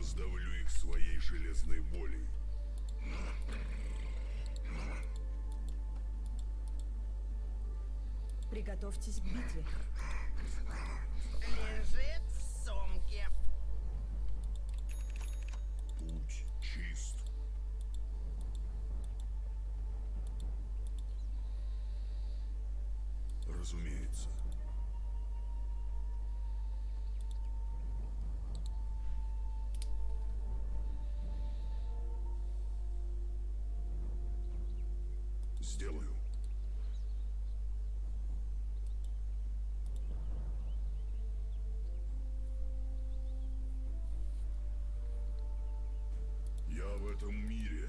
раздавлю их своей железной волей. Приготовьтесь к битве. Сделаю. Я в этом мире.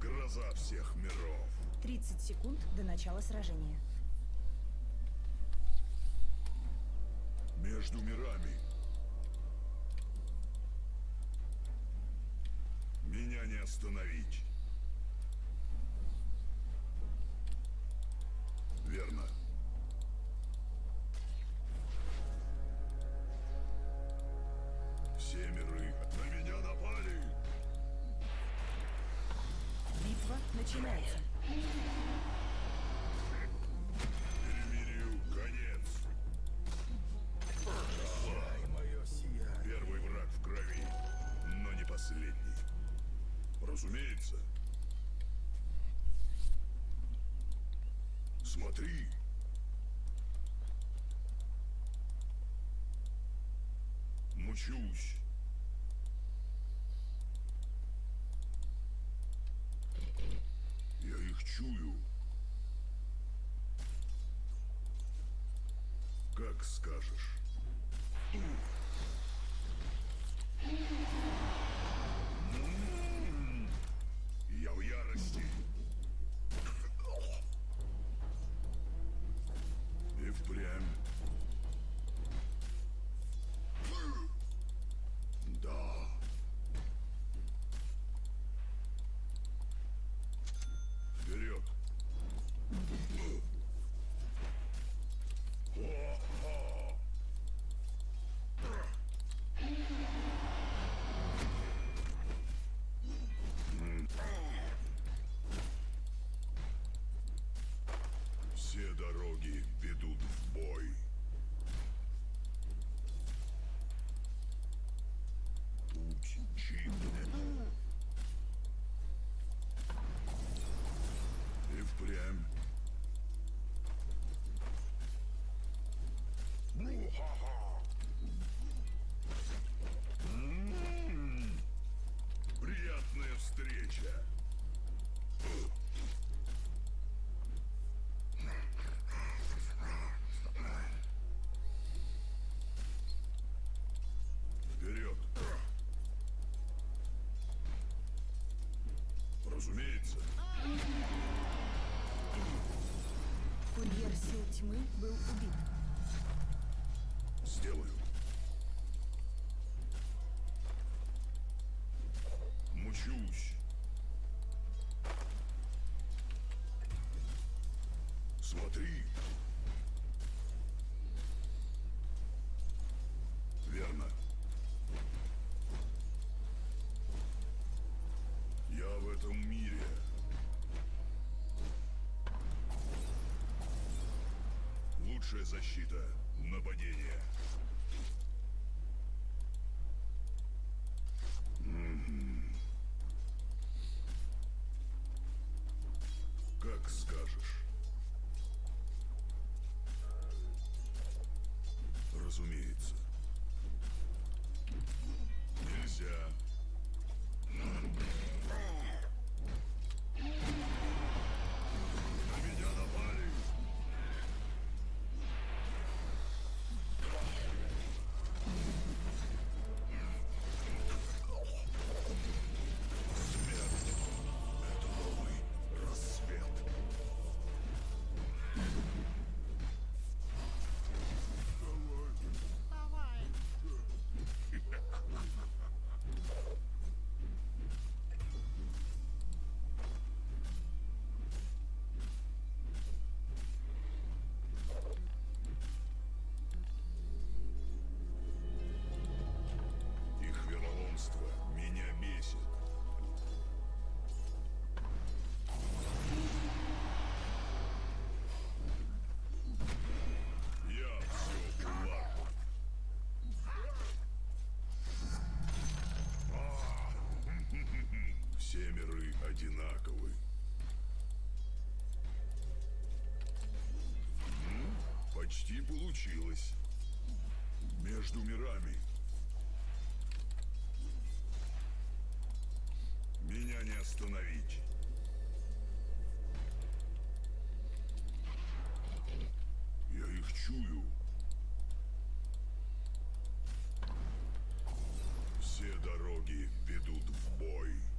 Гроза всех миров. 30 секунд до начала сражения. Между мирами. Меня не остановить. Верно. Все миры на меня напали. Битва начинается. Перемирию конец. Первый враг в крови, но не последний. Разумеется. Смотри. Мучусь. Я их чую. Как скажешь. М, Я в ярости. И впрямь. Да. Вперед. О-хо! Все дороги ведут в бой. Путь чист. И впрямь. Бу-ха-ха! М-м-м. Приятная встреча. Вперед! Разумеется. Курьер сил тьмы был убит. Сделаю. Мучусь. Смотри. Верно. Лучшая защита — нападение. Одинаковы. М, Почти получилось. Между мирами. Меня не остановить. Я их чую. Все дороги ведут в бой.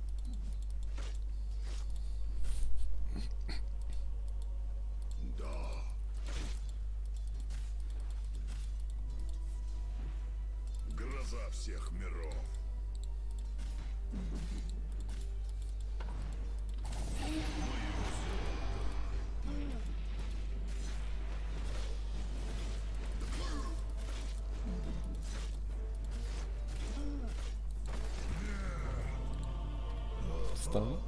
Гроза всех миров. Стан.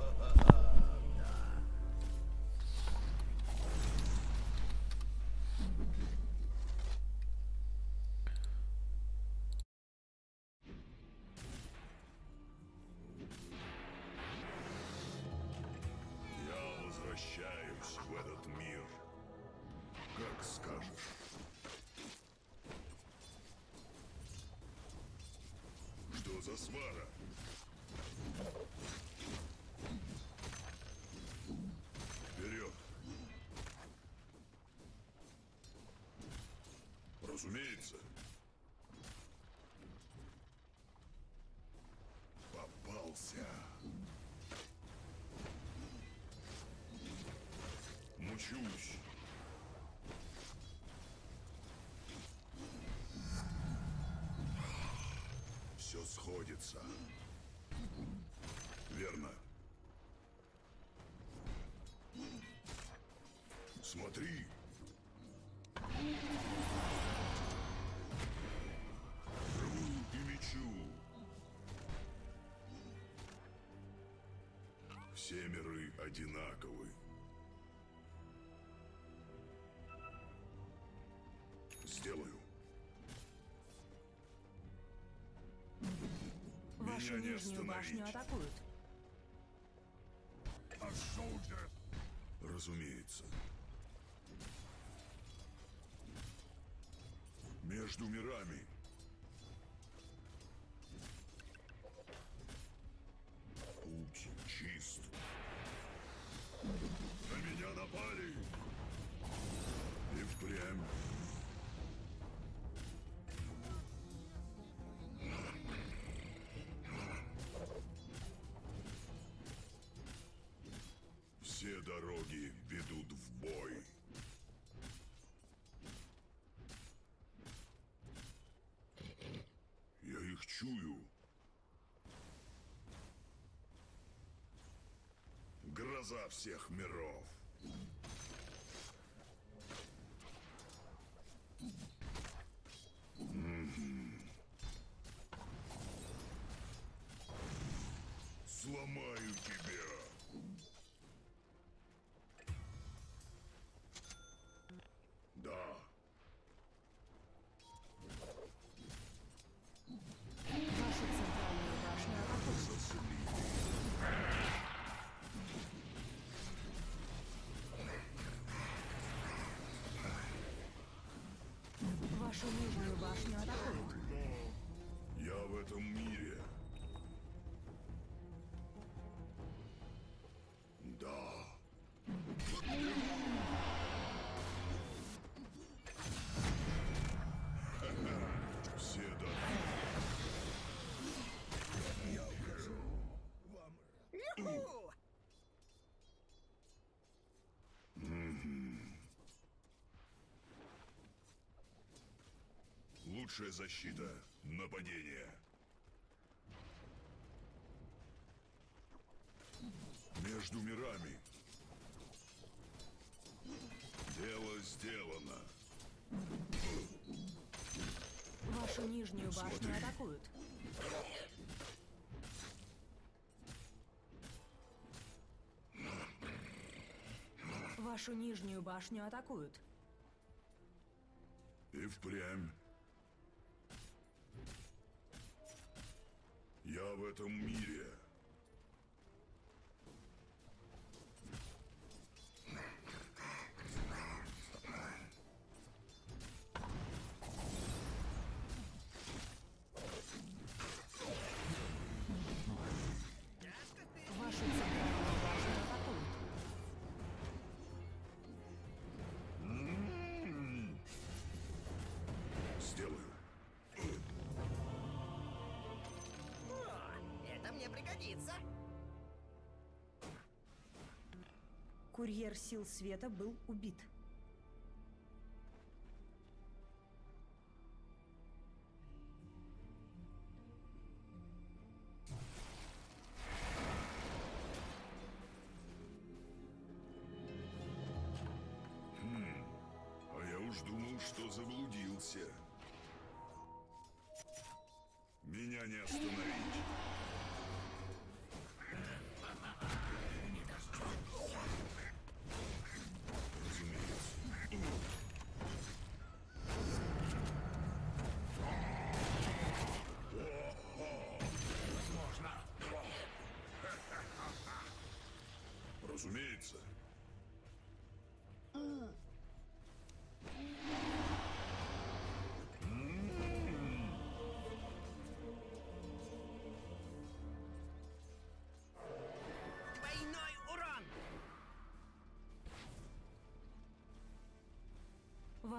За свара? Вперед! Разумеется. Все сходится. Верно. Смотри. Рву и мечу. Все миры одинаковы. Меня нижнюю башню атакуют. Все дороги ведут в бой. Я их чую. Гроза всех миров. Вашу нижнюю башню атакуют. Лучшая защита — нападение. Между мирами. Дело сделано. Вашу нижнюю башню Смотри. атакуют. Вашу нижнюю башню атакуют. И впрямь. Я в остановиться? Курьер сил света был убит.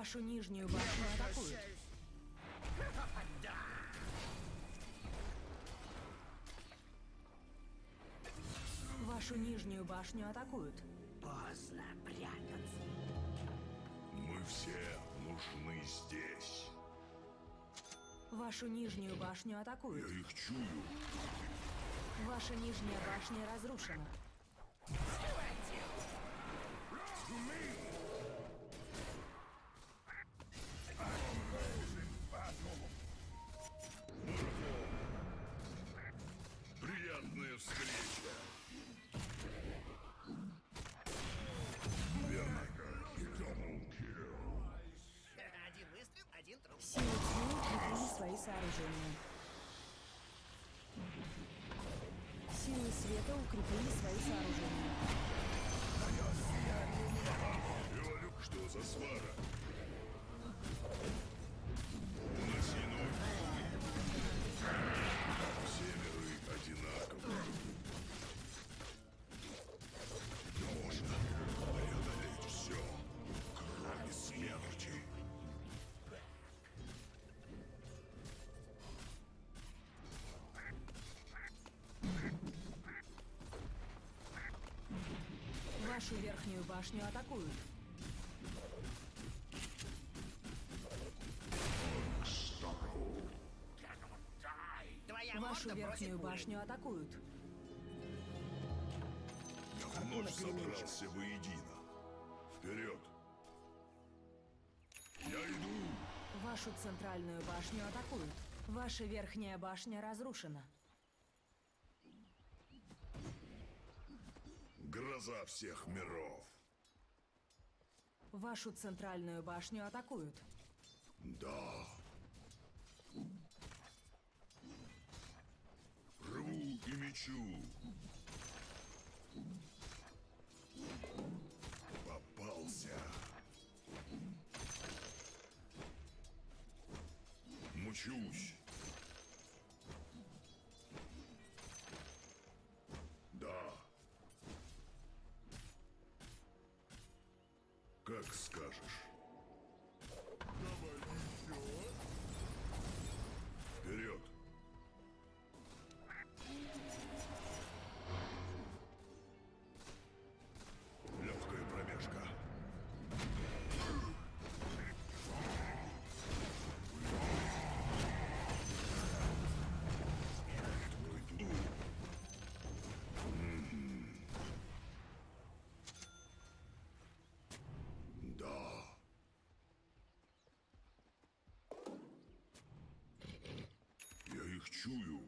Вашу нижнюю башню атакуют. Вашу нижнюю башню атакуют. Поздно прятаться. Мы все нужны здесь. Вашу нижнюю башню Я атакуют. их чую. Ваша нижняя башня разрушена. Вашу верхнюю башню атакуют. Твоя Вашу верхнюю башню атакуют. Я вновь собрался воедино. Вперед! Я иду! Вашу центральную башню атакуют. Ваша верхняя башня разрушена. Гроза всех миров. Вашу центральную башню атакуют. Да. Рву и мечу. Попался. Мучусь. Как скажешь. Чую.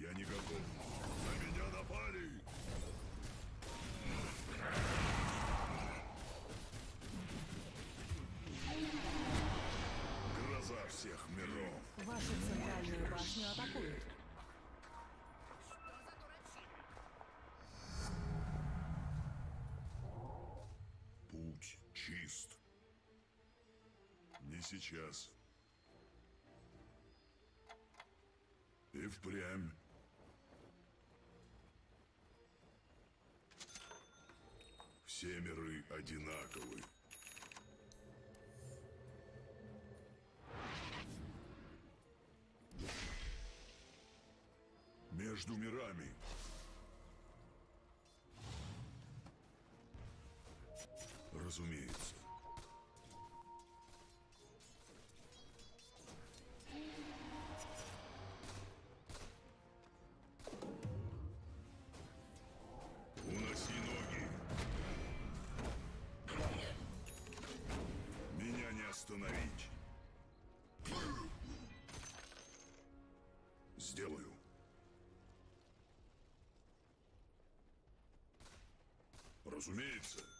Я не готов. сейчас. И впрямь. Все миры одинаковы. Между мирами. Разумеется. Сделаю. Разумеется.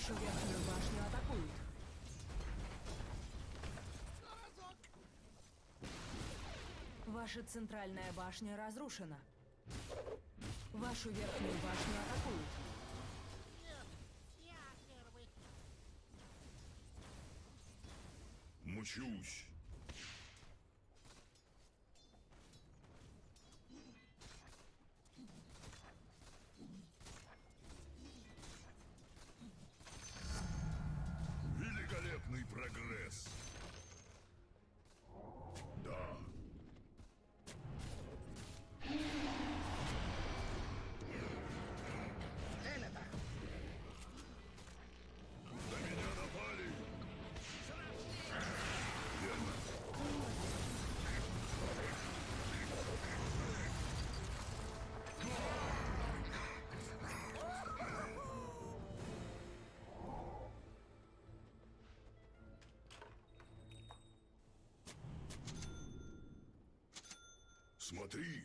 Вашу верхнюю башню атакуют. Ваша центральная башня разрушена. Вашу верхнюю башню атакуют. Первый. Мчусь. Смотри.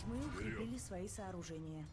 Тьмы укрепили свои сооружения.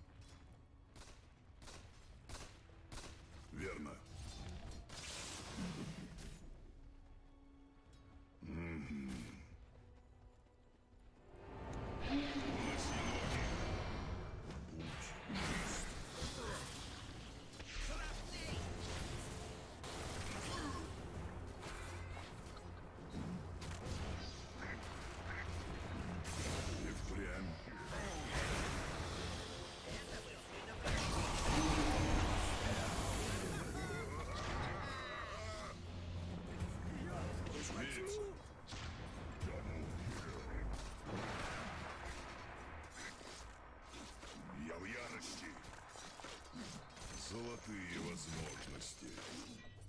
Золотые возможности.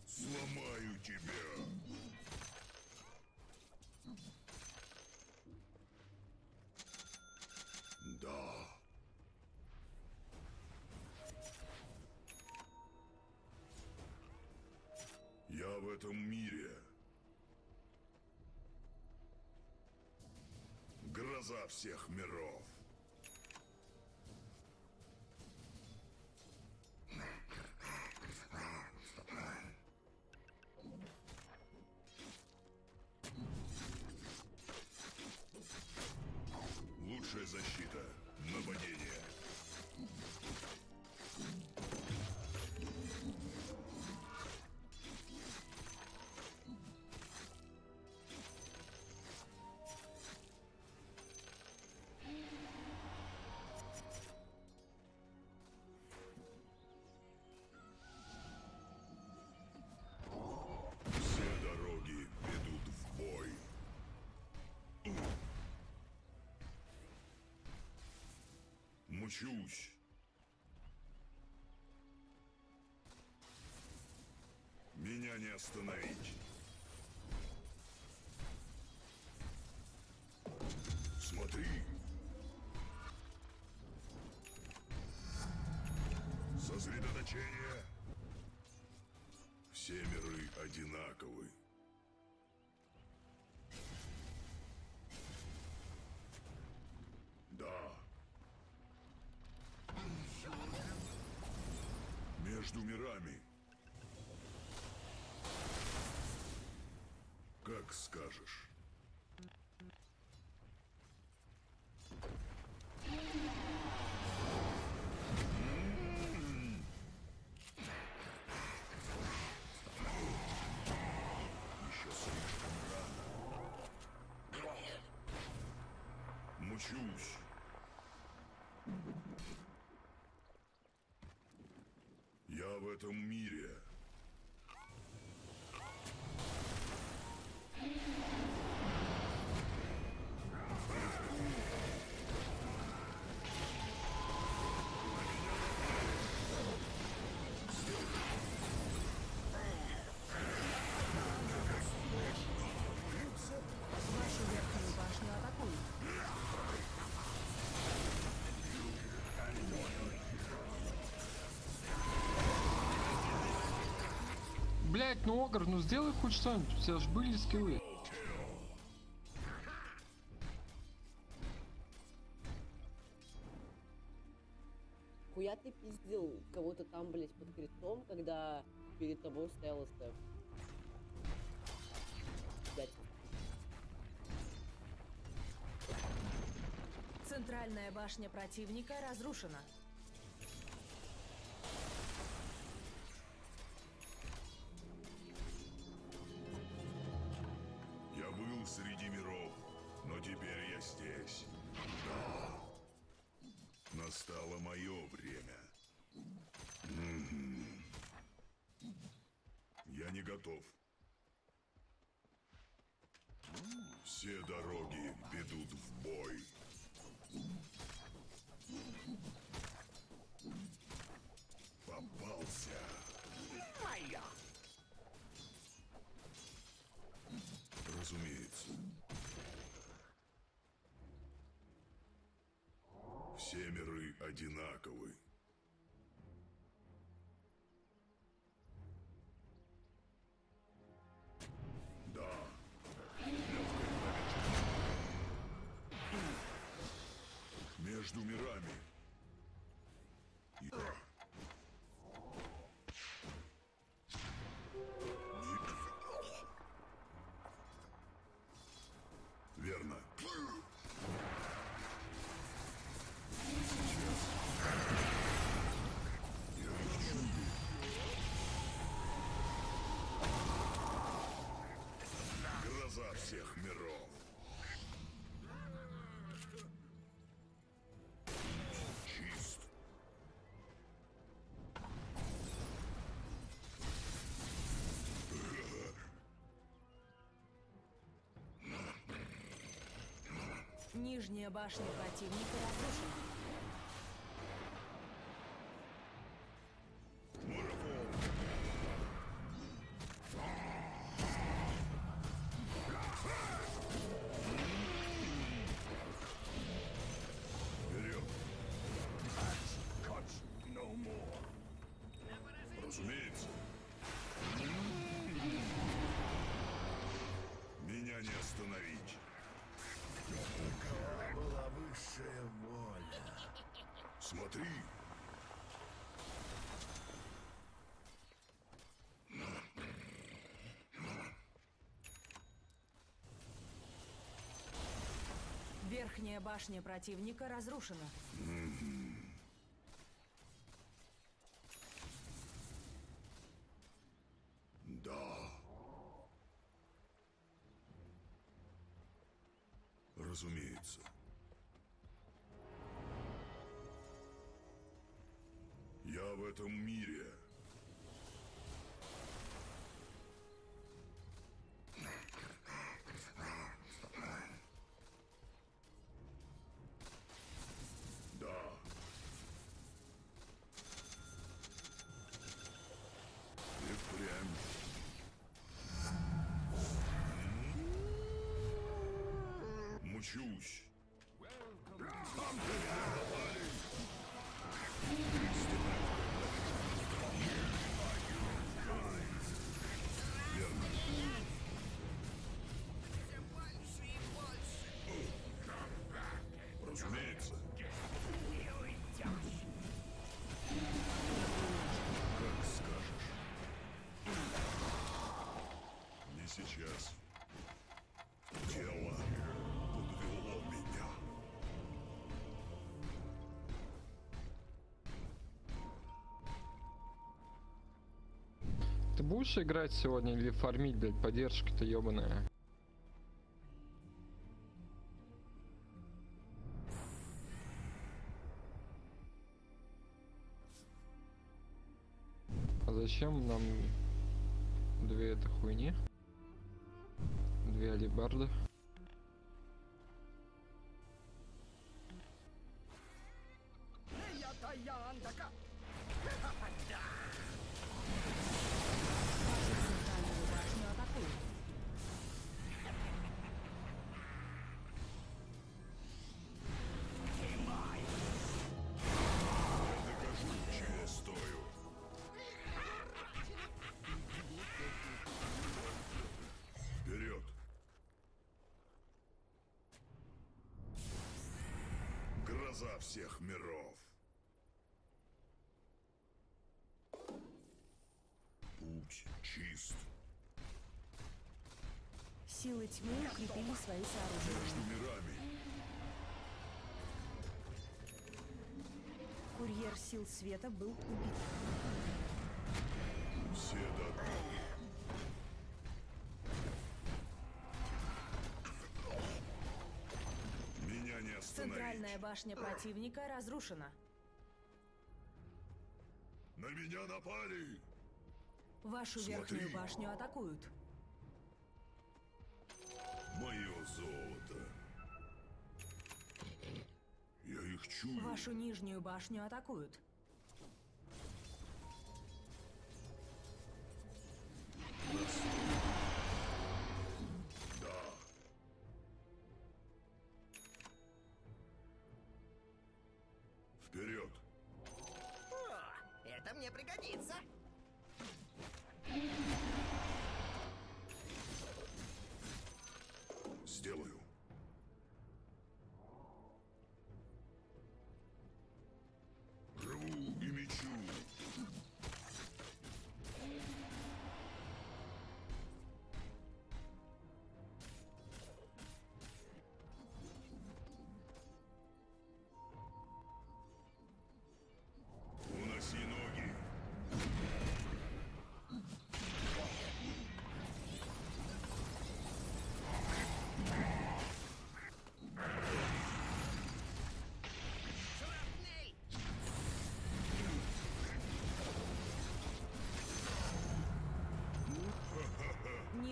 Сломаю тебя. Да. Я в этом мире. Гроза всех миров. Мчусь. Меня не остановить. Смотри. Сосредоточение. Все миры одинаковы. Между мирами. Как скажешь. Еще слишком рано. Мучусь. Я в этом мире. Блять, ну Огр, ну сделай хоть что-нибудь, у тебя же были скиллы. Хуя ты пиздил кого-то там, блять, под крестом, когда перед тобой стоял СТ. Блять, Центральная башня противника разрушена. Все миры одинаковы. Нижняя башня противника разрушена. Смотри. Верхняя башня противника разрушена. Мучусь. Разумеется. Как скажешь. Не сейчас. Ты будешь играть сегодня или фармить, блядь, поддержки-то ебаная? А зачем нам две это хуйни? Две алибарды? Всех миров. Путь чист. Силы тьмы укрепили свои сооружения. Между мирами Курьер сил света был убит. все дороги. Меня остановить. Центральная башня противника разрушена. На меня напали! Вашу Смотри. верхнюю башню атакуют. Мое золото. Я их чую. Вашу нижнюю башню атакуют. Да.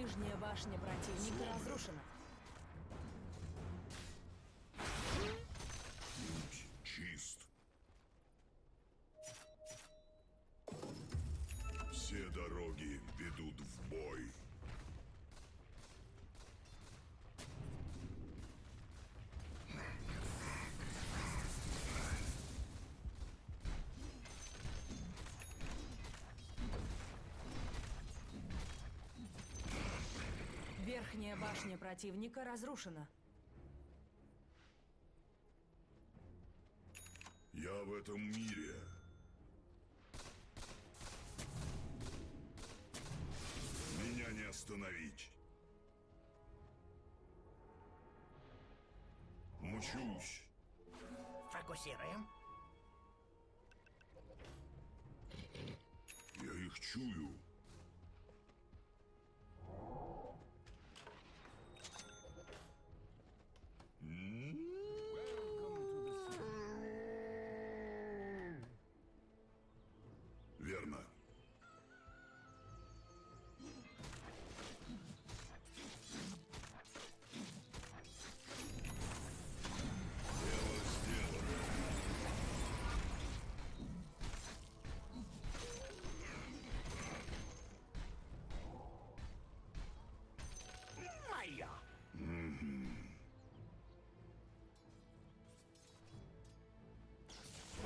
Нижняя башня противника разрушена. Путь чист. Все дороги ведут в бой. Верхняя башня противника разрушена.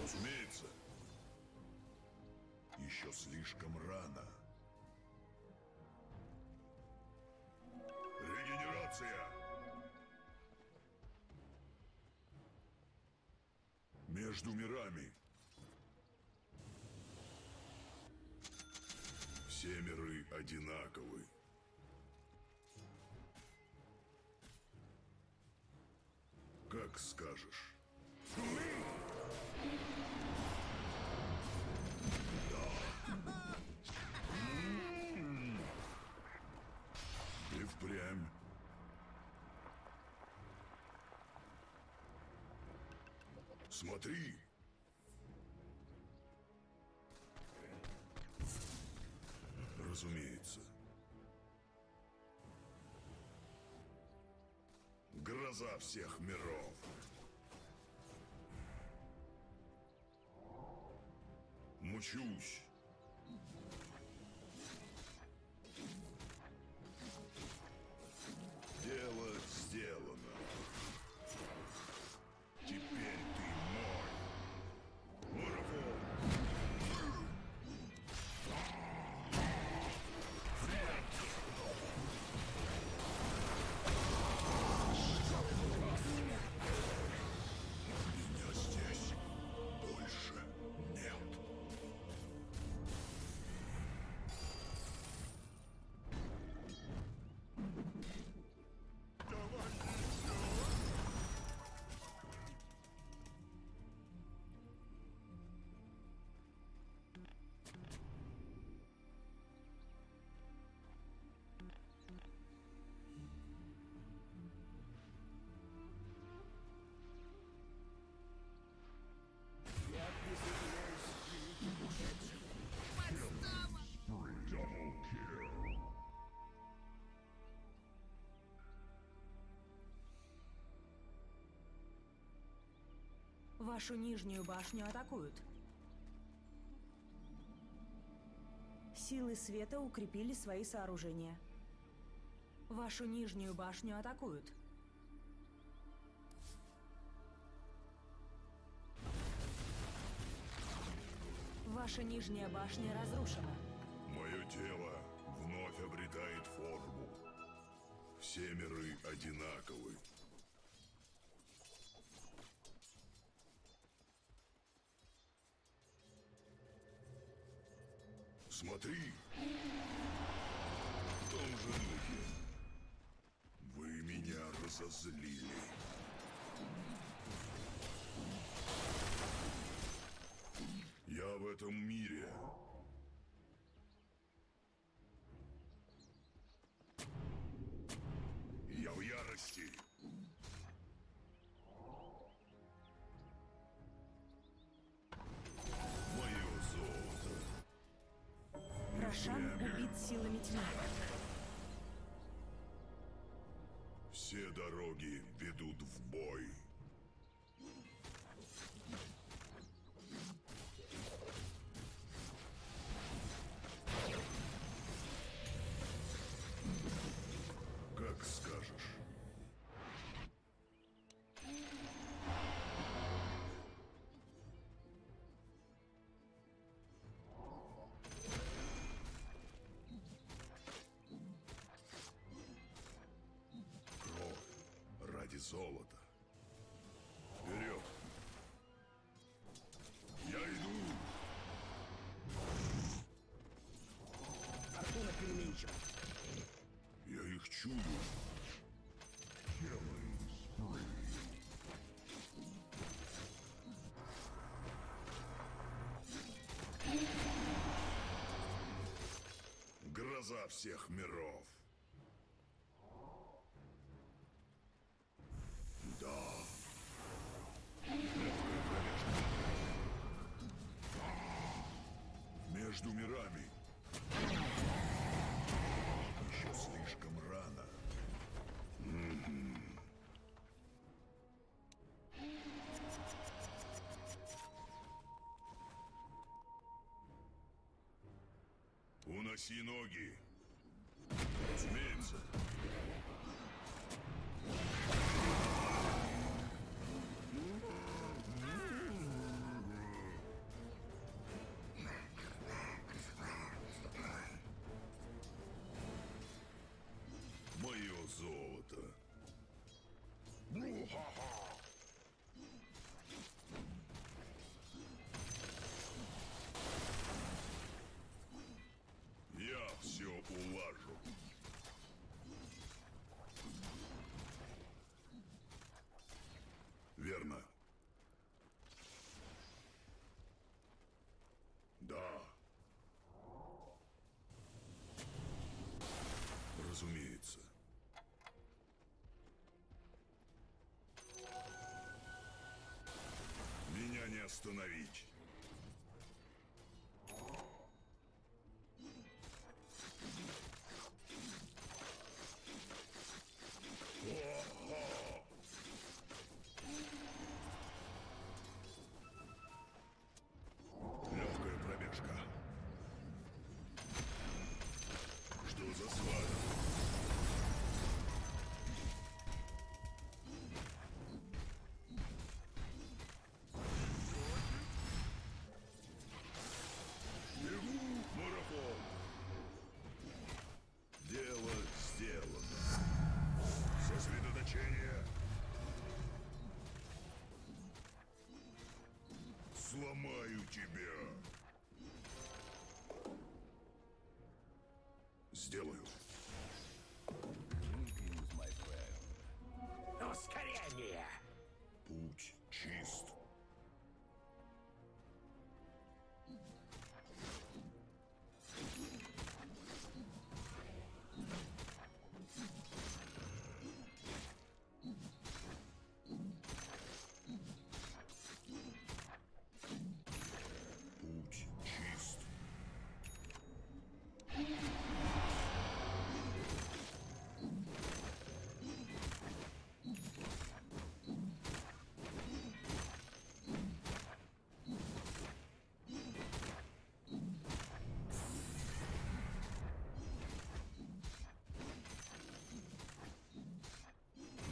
Разумеется. Еще слишком рано. Регенерация! Между мирами. Все миры одинаковы. Как скажешь. Смотри. Разумеется. Гроза всех миров. Мучусь. Вашу нижнюю башню атакуют. Силы света укрепили свои сооружения. Вашу нижнюю башню атакуют. Ваша нижняя башня разрушена. Мое тело вновь обретает форму. Все миры одинаковы. Смотри. В том же духе. Вы меня разозлили. Рошан убит силами тьмы. Золота. Вперед! Я иду! Фортуна переменчива. Я их чую. Гроза всех миров. Уноси ноги. Разумеется. Остановить. Сломаю тебя.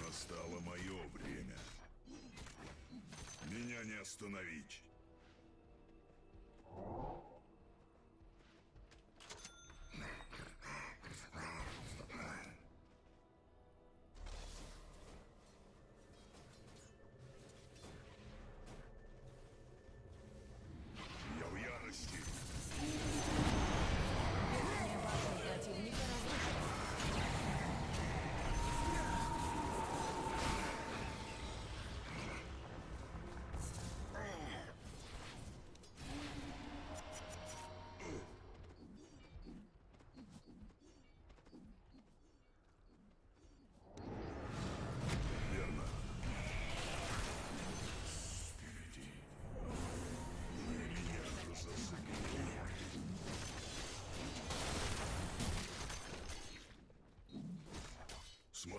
Настало мое время. Меня не остановить.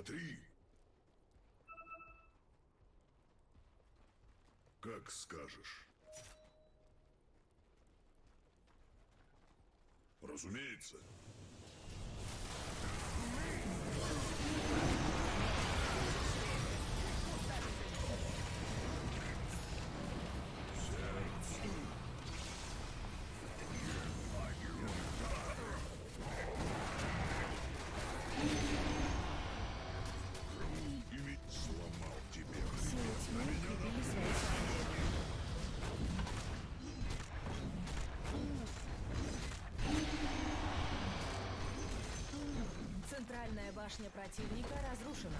Смотри. Как скажешь. Разумеется. Ими Центральная башня противника разрушена.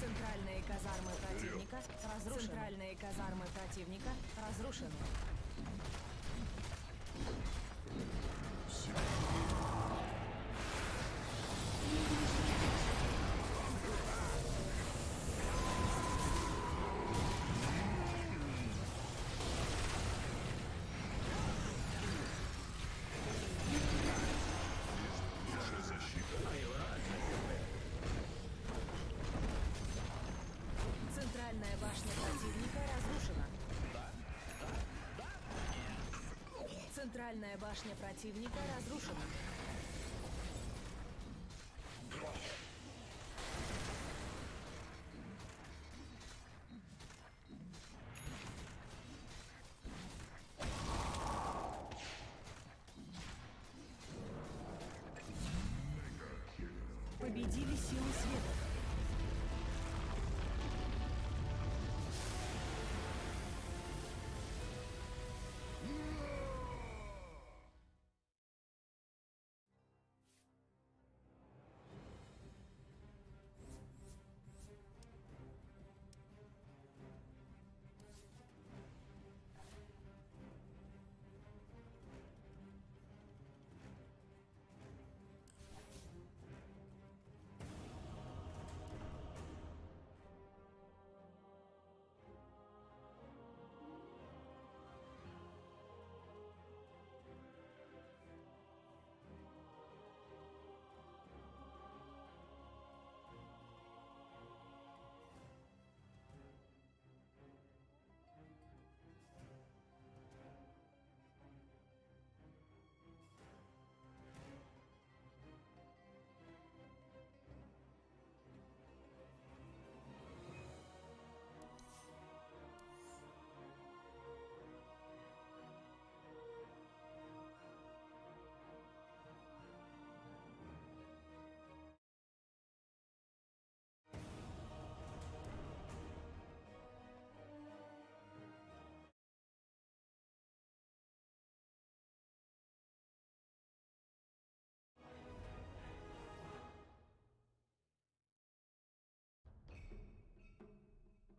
Центральные казармы противника разрушены. Центральные казармы противника разрушены. Центральная башня противника разрушена.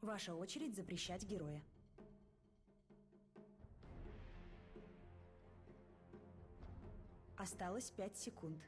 Ваша очередь запрещать героя. Осталось 5 секунд.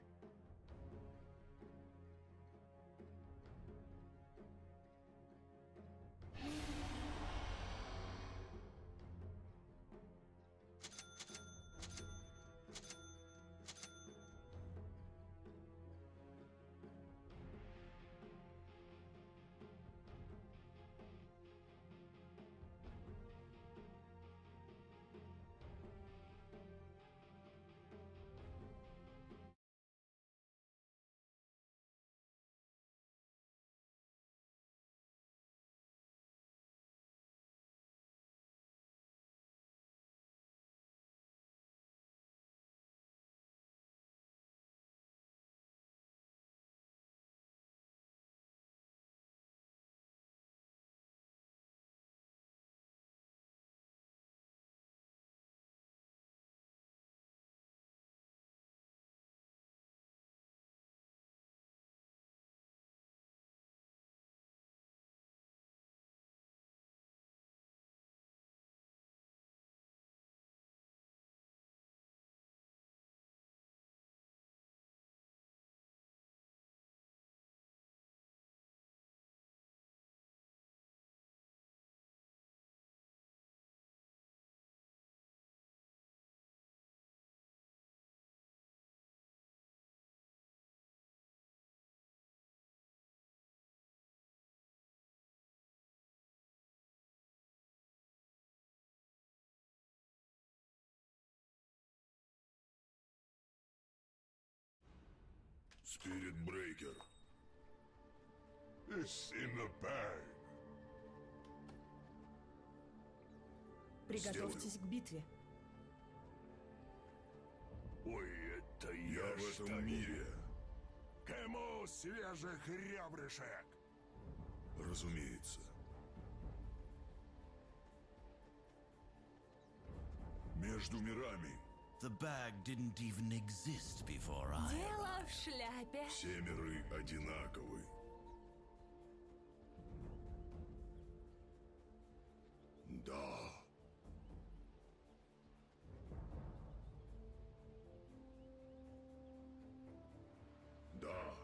Spirit Breaker. It's in the bag. Приготовьтесь к битве. Ой, это Я я, в что этом ли? мире. Кому свежих ребрышек? Разумеется. Между мирами The bag didn't even exist before I. Дело в шляпе. все миры одинаковы. Да. Да.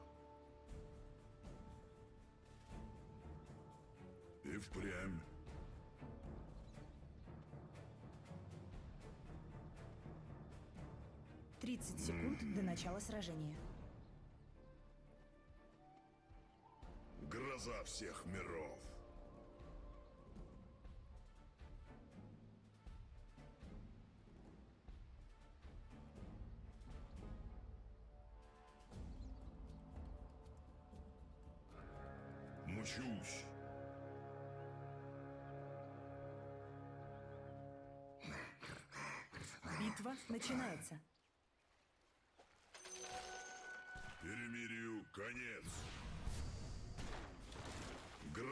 И впрямь. 30 секунд до начала сражения. Гроза всех миров. Мчусь. Битва начинается.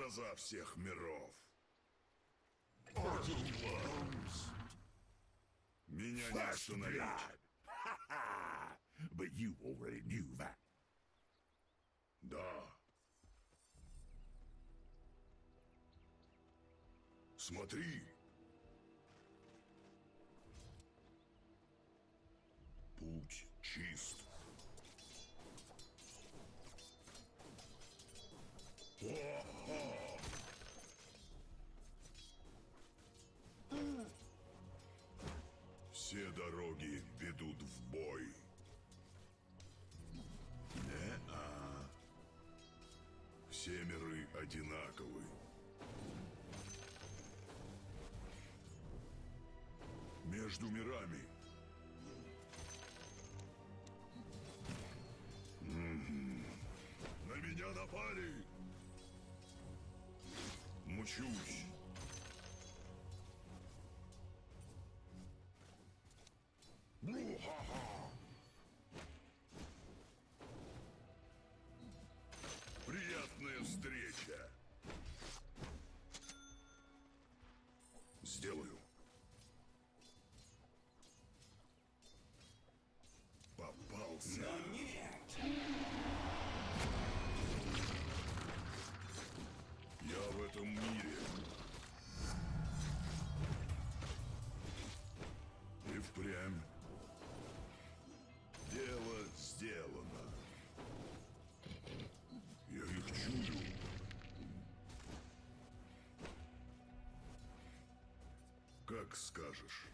Гроза всех миров. Меня не остановить. But you already knew that. Да. Смотри. Путь чист. Дороги ведут в бой. Не-а. Все миры одинаковы. Между мирами. На меня напали. Мучусь. Как скажешь.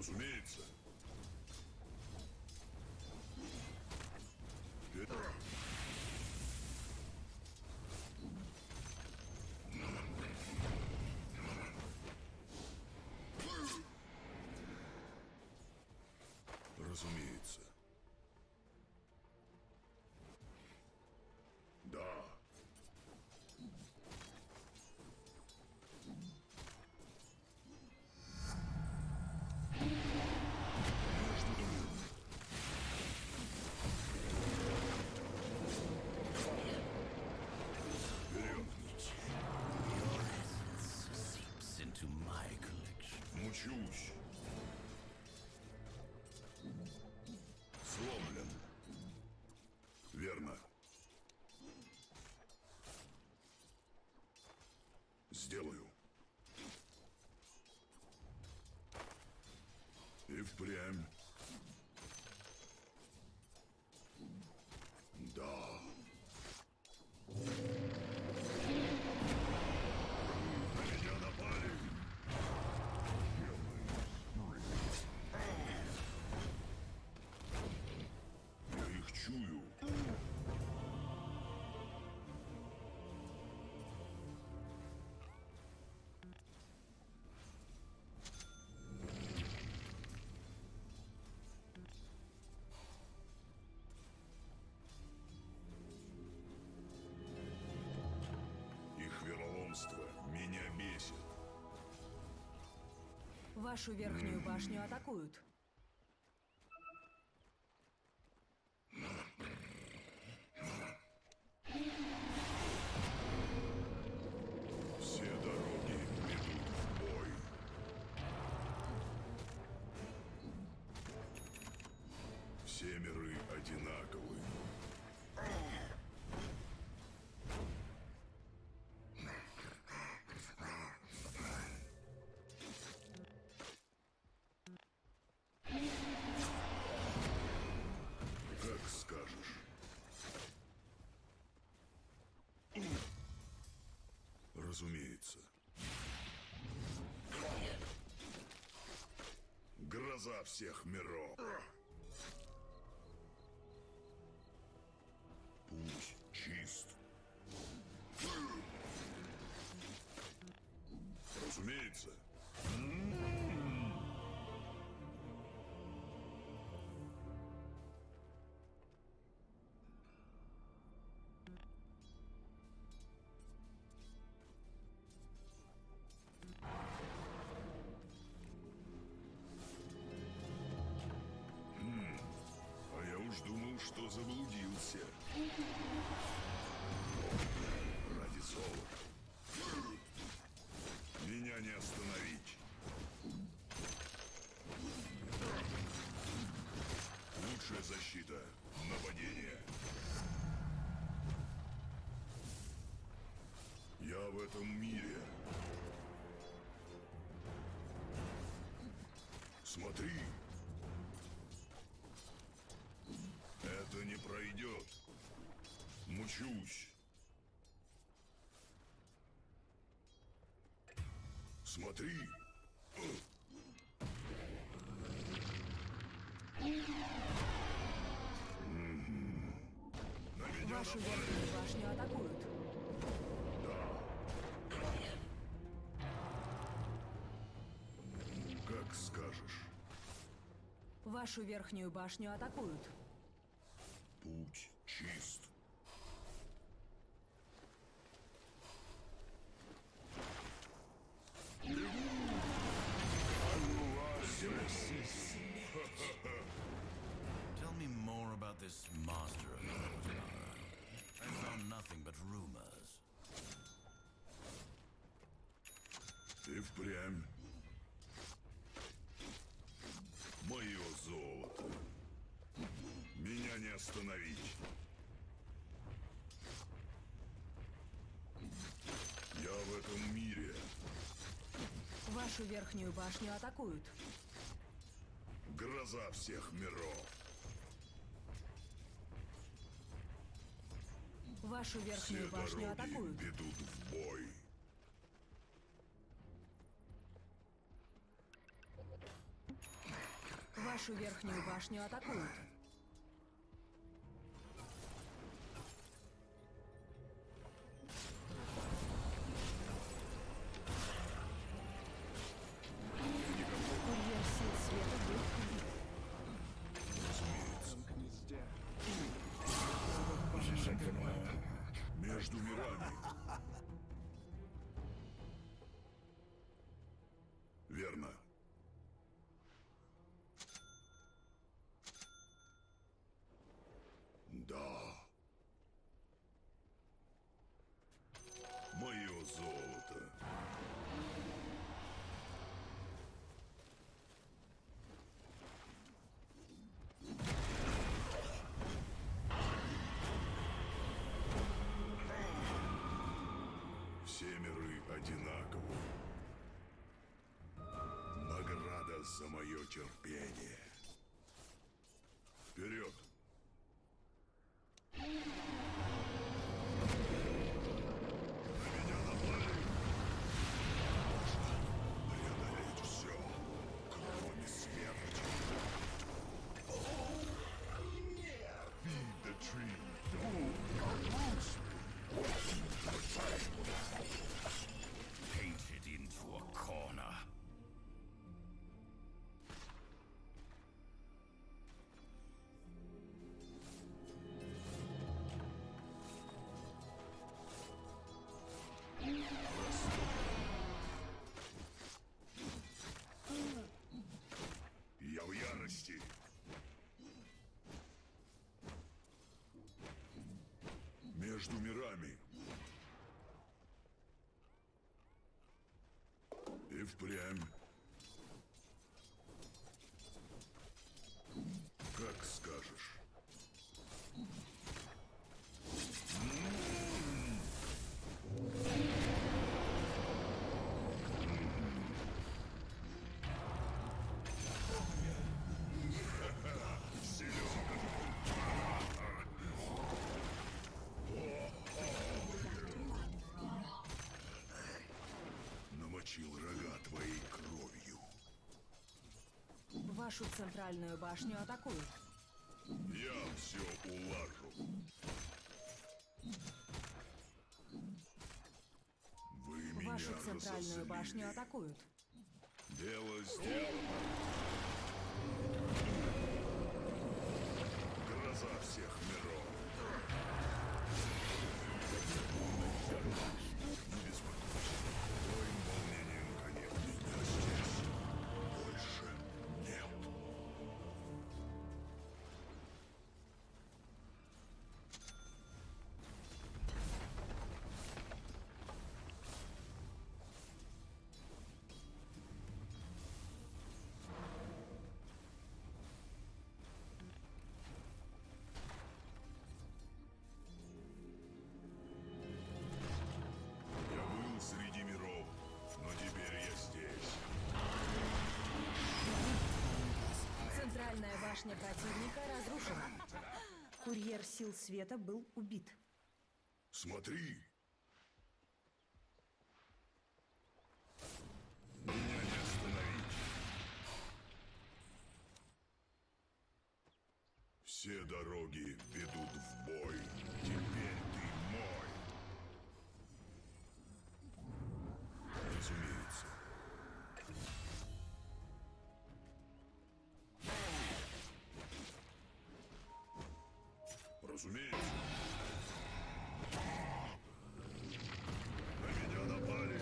Разумеется. Это- Разумеется. И Вашу верхнюю башню атакуют. Гроза всех миров. Путь чист. Разумеется. Что заблудился. Ради золота. Меня не остановить. Лучшая защита — нападение. Я в этом мире. Смотри. Мучусь. Смотри. Вашу верхнюю башню атакуют. Как скажешь. Вашу верхнюю башню атакуют. Верхнюю башню атакуют. Гроза всех миров. Вашу Все верхнюю башню дороги атакуют. ведут в бой. Вашу верхнюю башню атакуют. Все миры одинаковы. Награда за мое терпение. Между мирами. И впрямь. Вашу центральную башню атакуют. Я все улажу. Вы меня Вашу центральную разозлили. башню атакуют. Дело сделано. Гроза всех миров. Башня противника разрушена. Курьер сил света был убит. Смотри. Разумеется. На меня напали.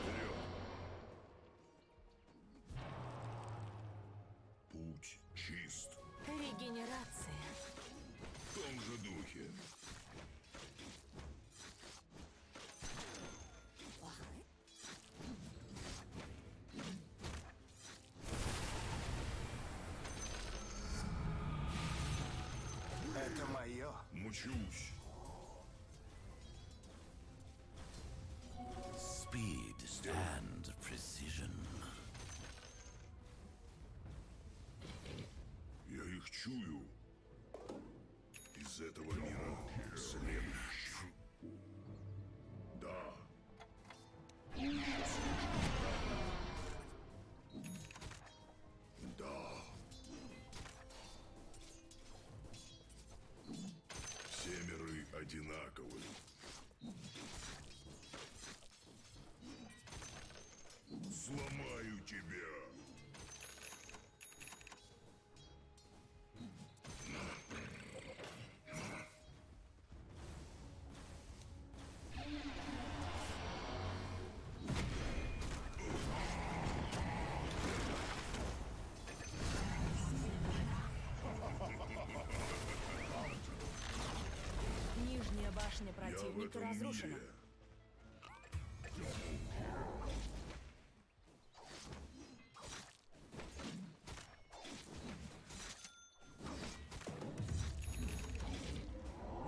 Вперед. Путь чист. Регенерация. В том же духе. Мчусь. Speed and precision. Я их чую. Из этого мира следующий. Башня противника разрушена. мире.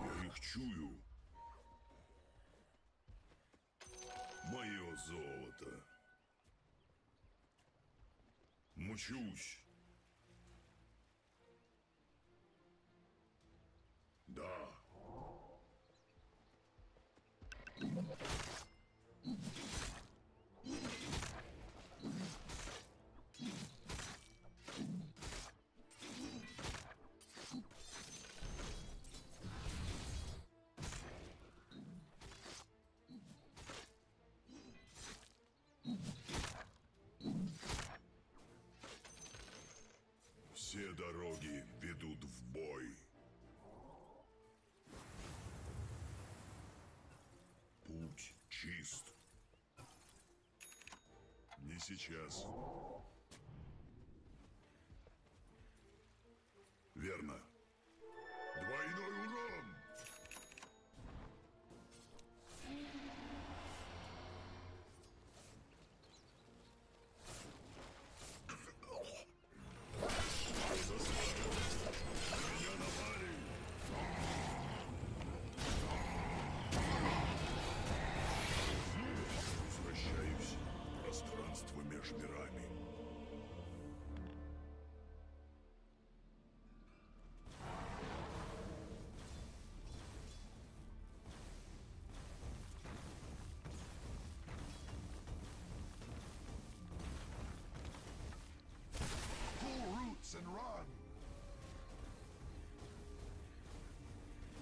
Я их чую. Мое золото. Мчусь. Все дороги ведут в бой. Путь чист. Не сейчас.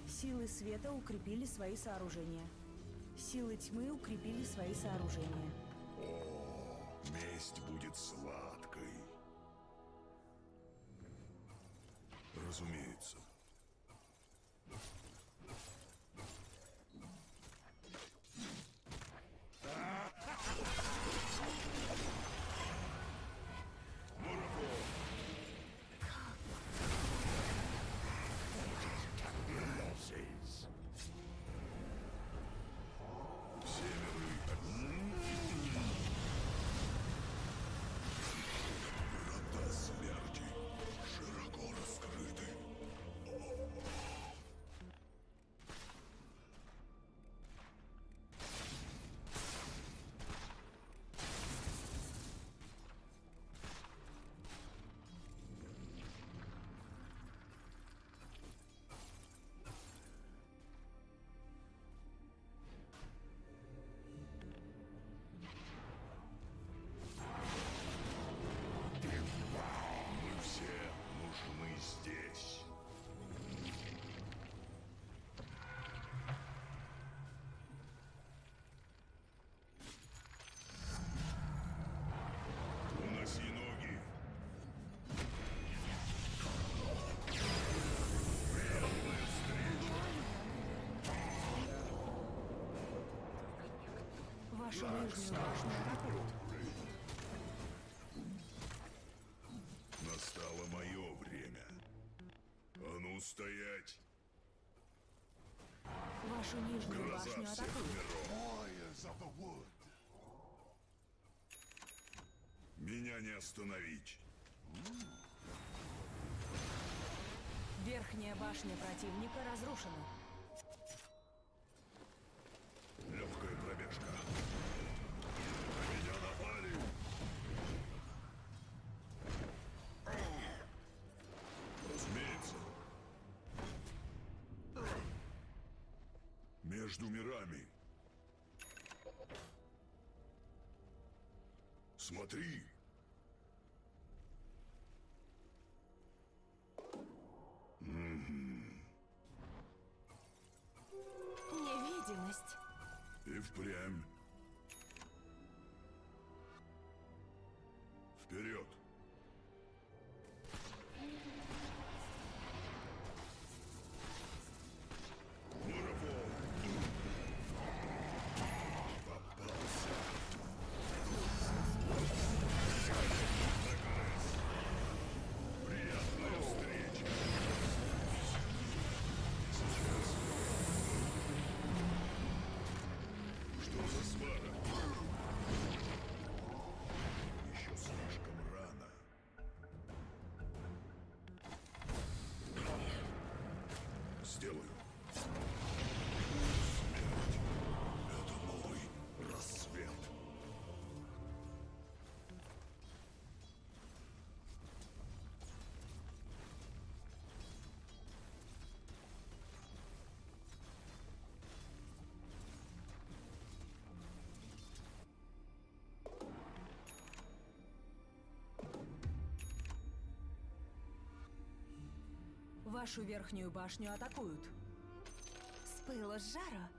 Силы света укрепили свои сооружения. Силы тьмы укрепили свои сооружения. Месть будет сладкой. Башню атакуют. Настало мое время. А ну стоять! Вашу нижнюю Гроза башню атакуют. Меня не остановить. Верхняя башня противника разрушена. Между мирами. Смотри, Невидимость. и впрямь. Сделаю. Вашу верхнюю башню атакуют. С пылу с жару.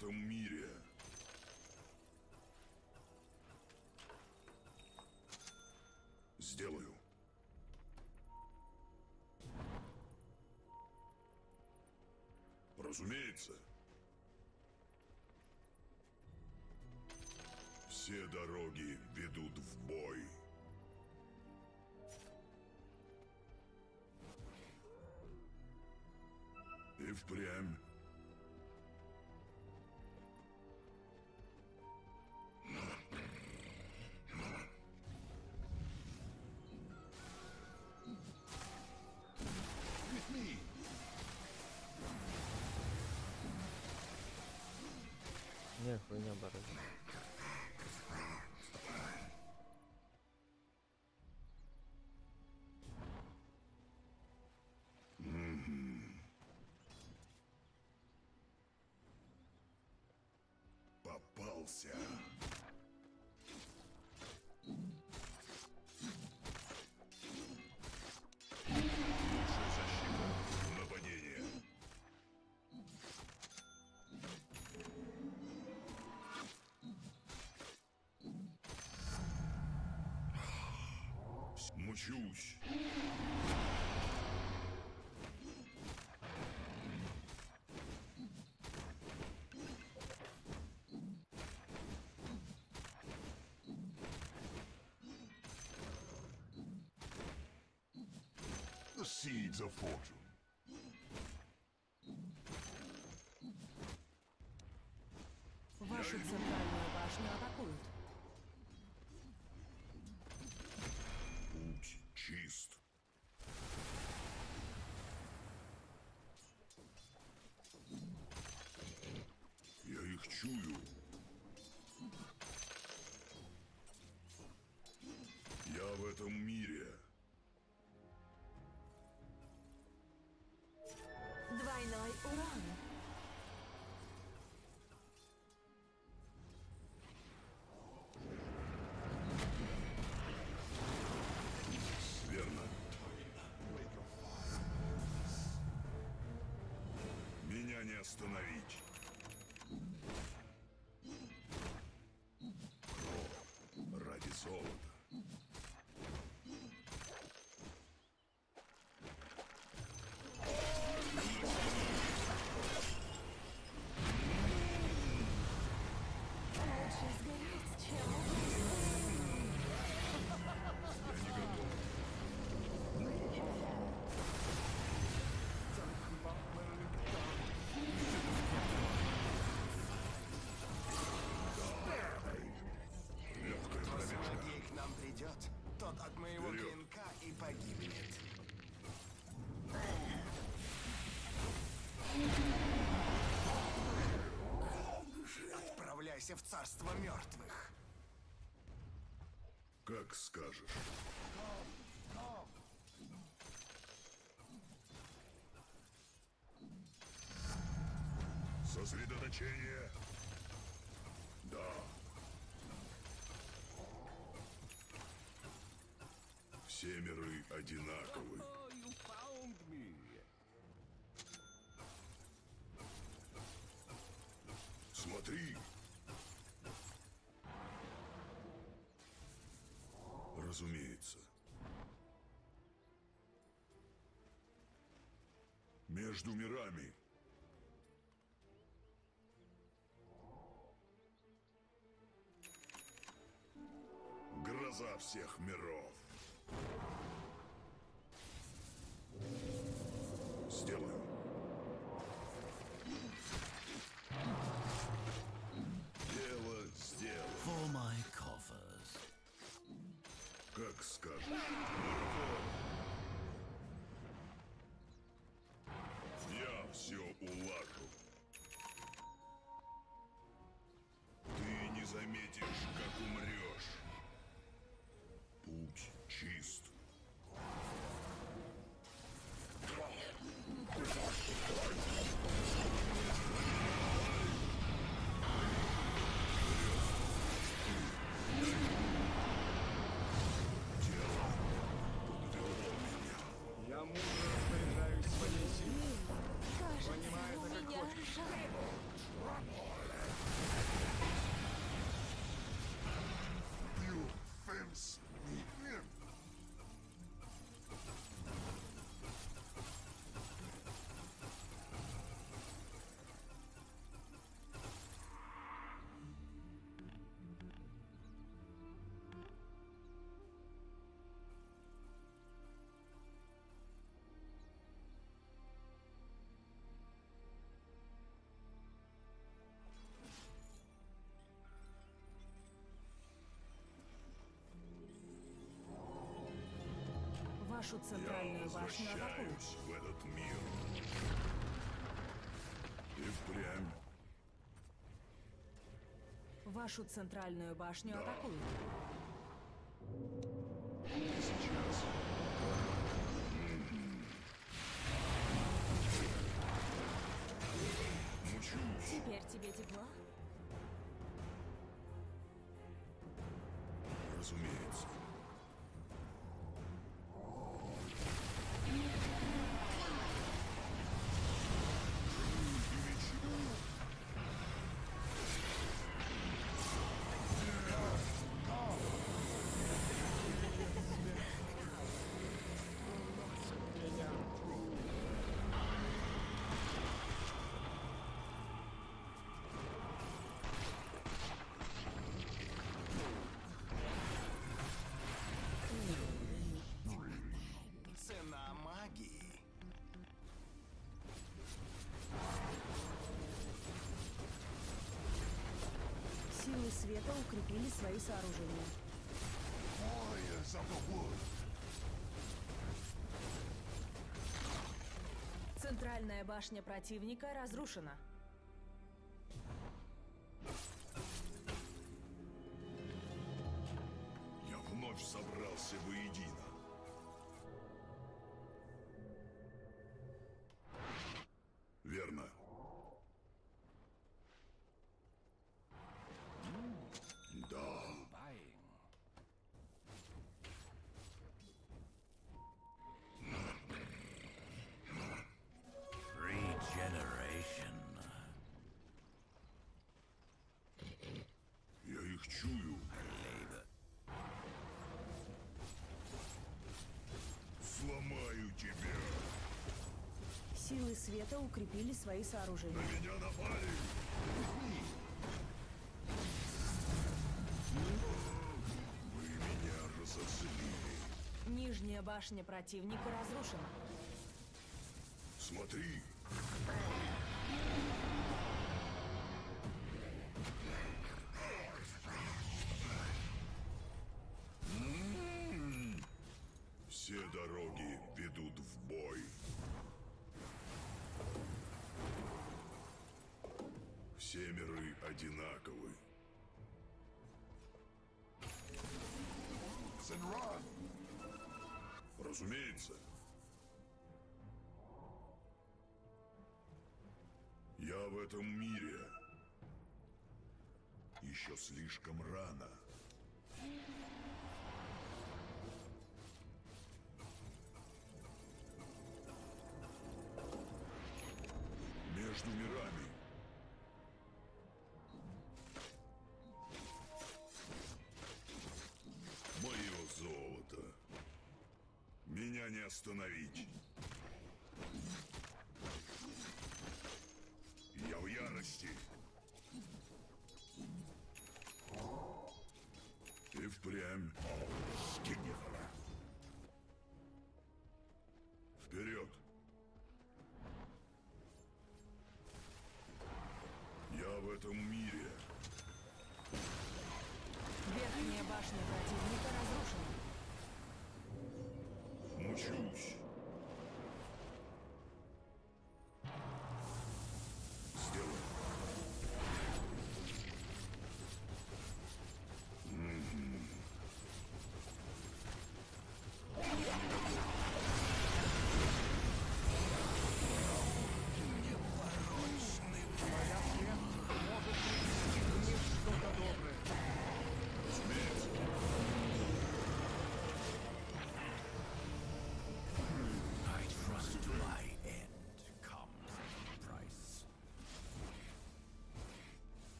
Этом мире. Сделаю. Разумеется. Все дороги ведут в бой. И впрямь Попался. Лучшая защита. Нападение. Мучусь. Seeds of fortune. Вашу центральную башню атакуют. Путь чист. Я их чую. Я в этом мире. Двойной урон. Верно. Меня не остановить. Отправимся в царство мертвых. Как скажешь. Сосредоточение. Да. Все миры одинаковы. Смотри. Разумеется. Между мирами. Гроза всех миров. Я все улажу. Ты не заметишь, arms. Вашу Я центральную башню атакуют. в этот мир. И впрямь Вашу центральную башню атакуют. Силы света укрепили свои сооружения. Центральная башня противника разрушена. Я вновь собрался воедино. Силы света укрепили свои сооружения. На меня напали. Вы меня разозлили. Нижняя башня противника разрушена. Смотри. Все миры одинаковы. Разумеется. Я в этом мире. Еще слишком рано. Остановить. Я в ярости. И впрямь. Вперед! Я в этом мире.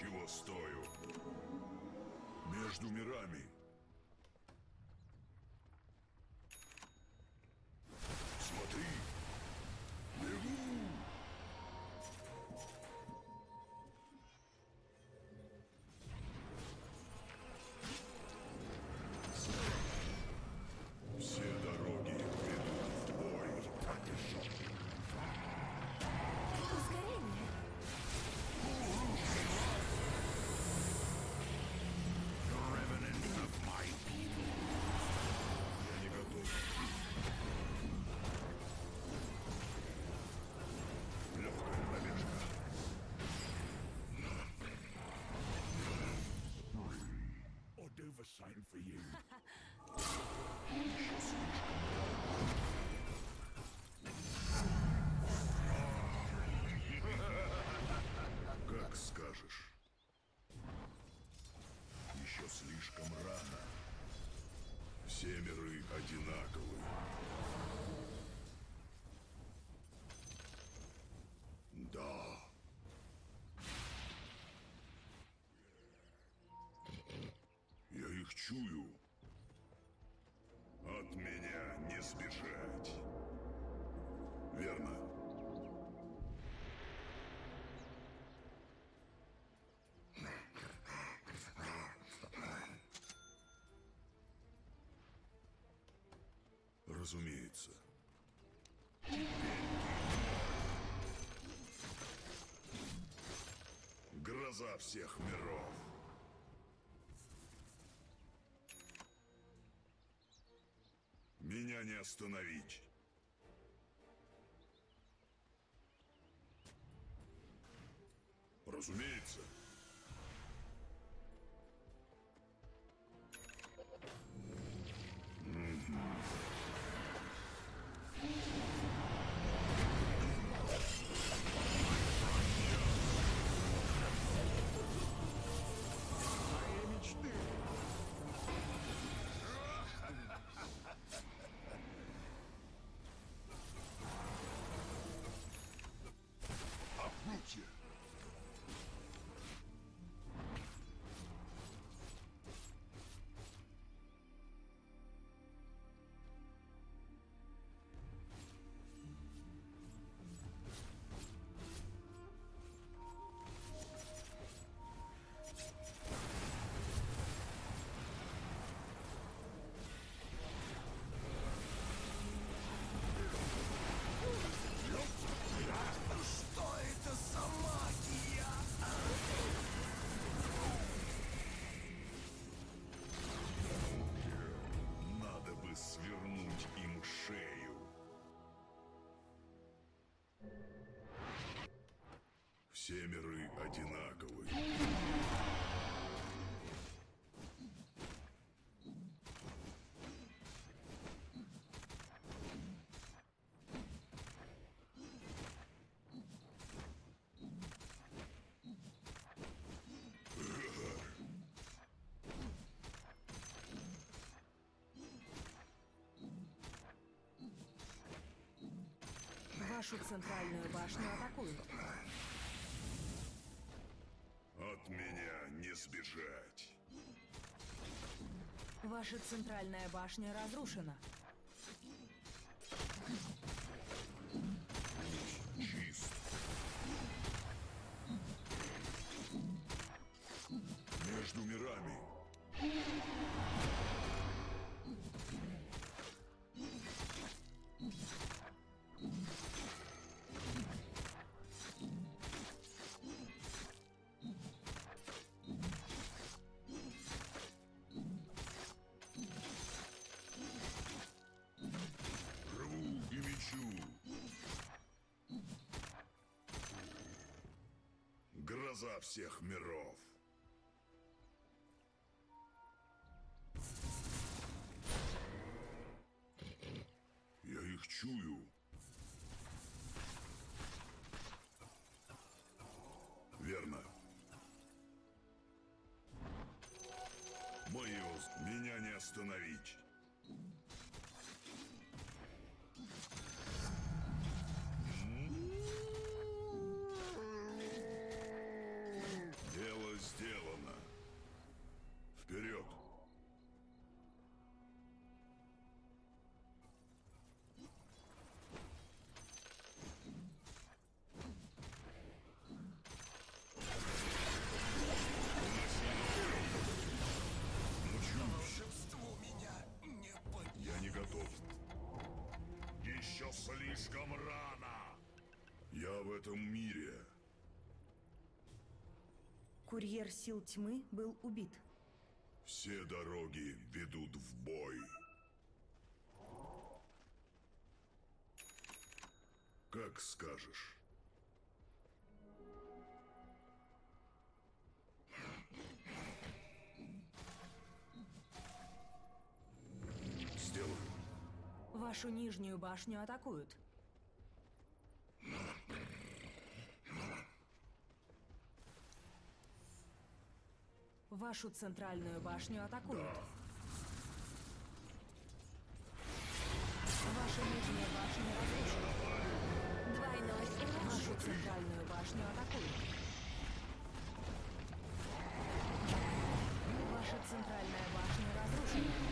Чего стою. Между мирами. Одинаковы. Да. Я их чую. От меня не сбежать. Верно. Разумеется. Гроза всех миров. Меня не остановить. Все миры одинаковы. Вашу центральную башню атакуют. Ваша центральная башня разрушена. Всех миров. Я их чую. Верно. Моюз, меня не остановить. Еще слишком рано. Я в этом мире. Курьер сил тьмы был убит. Все дороги ведут в бой. Как скажешь. Вашу нижнюю башню атакуют. Вашу центральную башню атакуют. Ваша нижняя башня разрушена. Двойной Вашу центральную башню атакуют. Ваша центральная башня разрушена.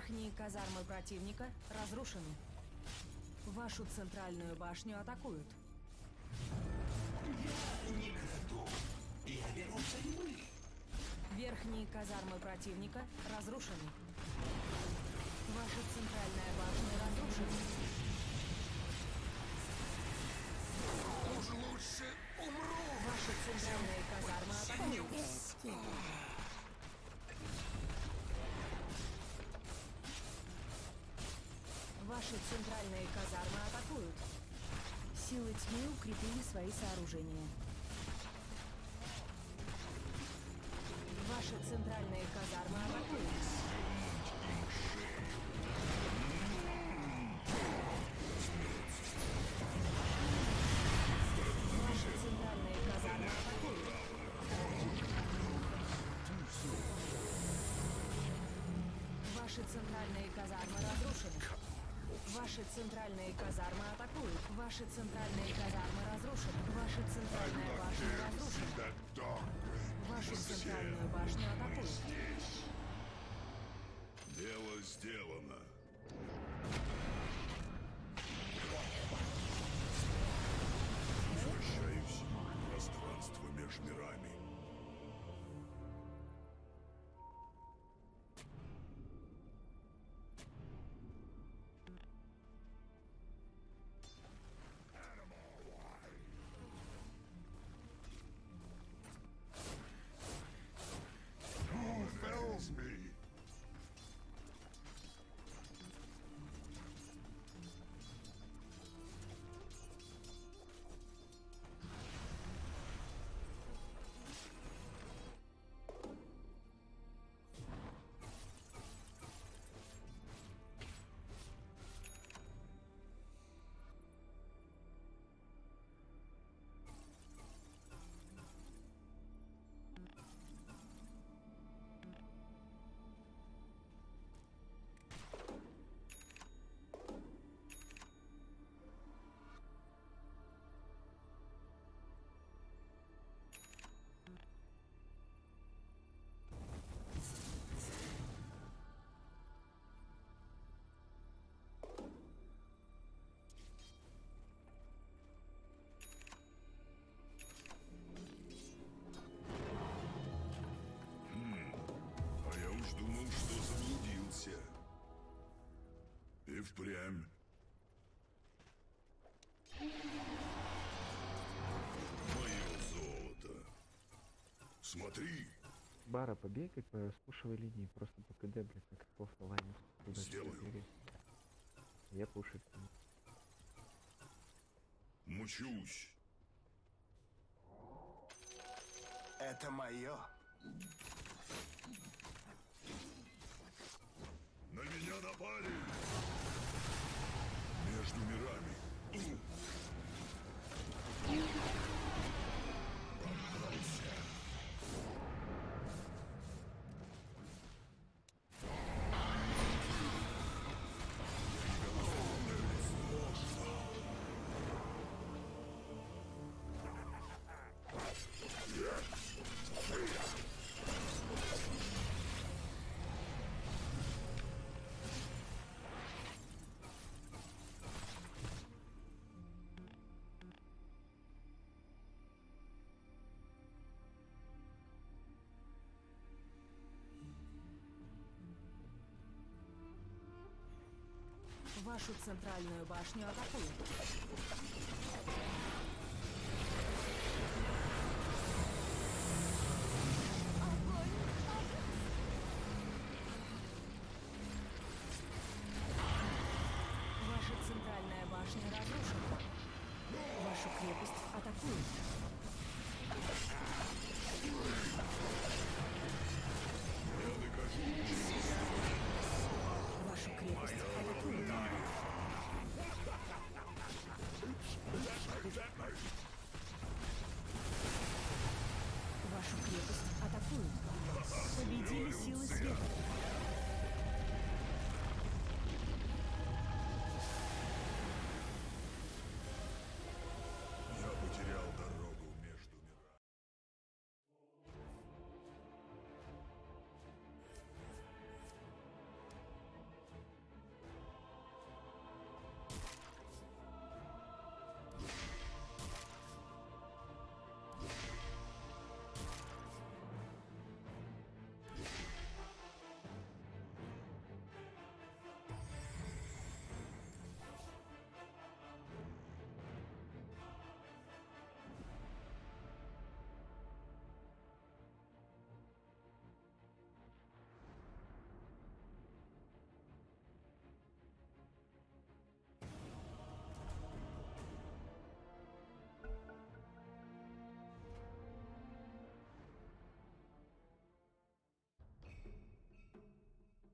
Верхние казармы противника разрушены. Вашу центральную башню атакуют. Верхние казармы противника разрушены. Ваша центральная башня разрушена. Уж лучше умру. Ваша центральная казарма атакуют. Ваши центральные казармы атакуют. Силы тьмы укрепили свои сооружения. Ваши центральные казармы атакуют. Ваши центральные казармы разрушены. Ваши центральные казармы атакуют. Ваши центральные казармы разрушены. Ваша центральная башня разрушена. Вашу центральную башню атакуют. Дело сделано. Что заблудился. И впрямь. Мое золото. Смотри, Бара, побегай по спушевой линии, просто по КД, блядь, как плохо лайнер. Сделаю. Я пушить. мучусь. Это мое. Меня напали! Между мирами. Вашу центральную башню атакуют.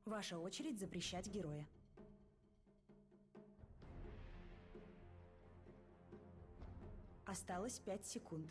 Ваша очередь запрещать героя. Осталось пять секунд.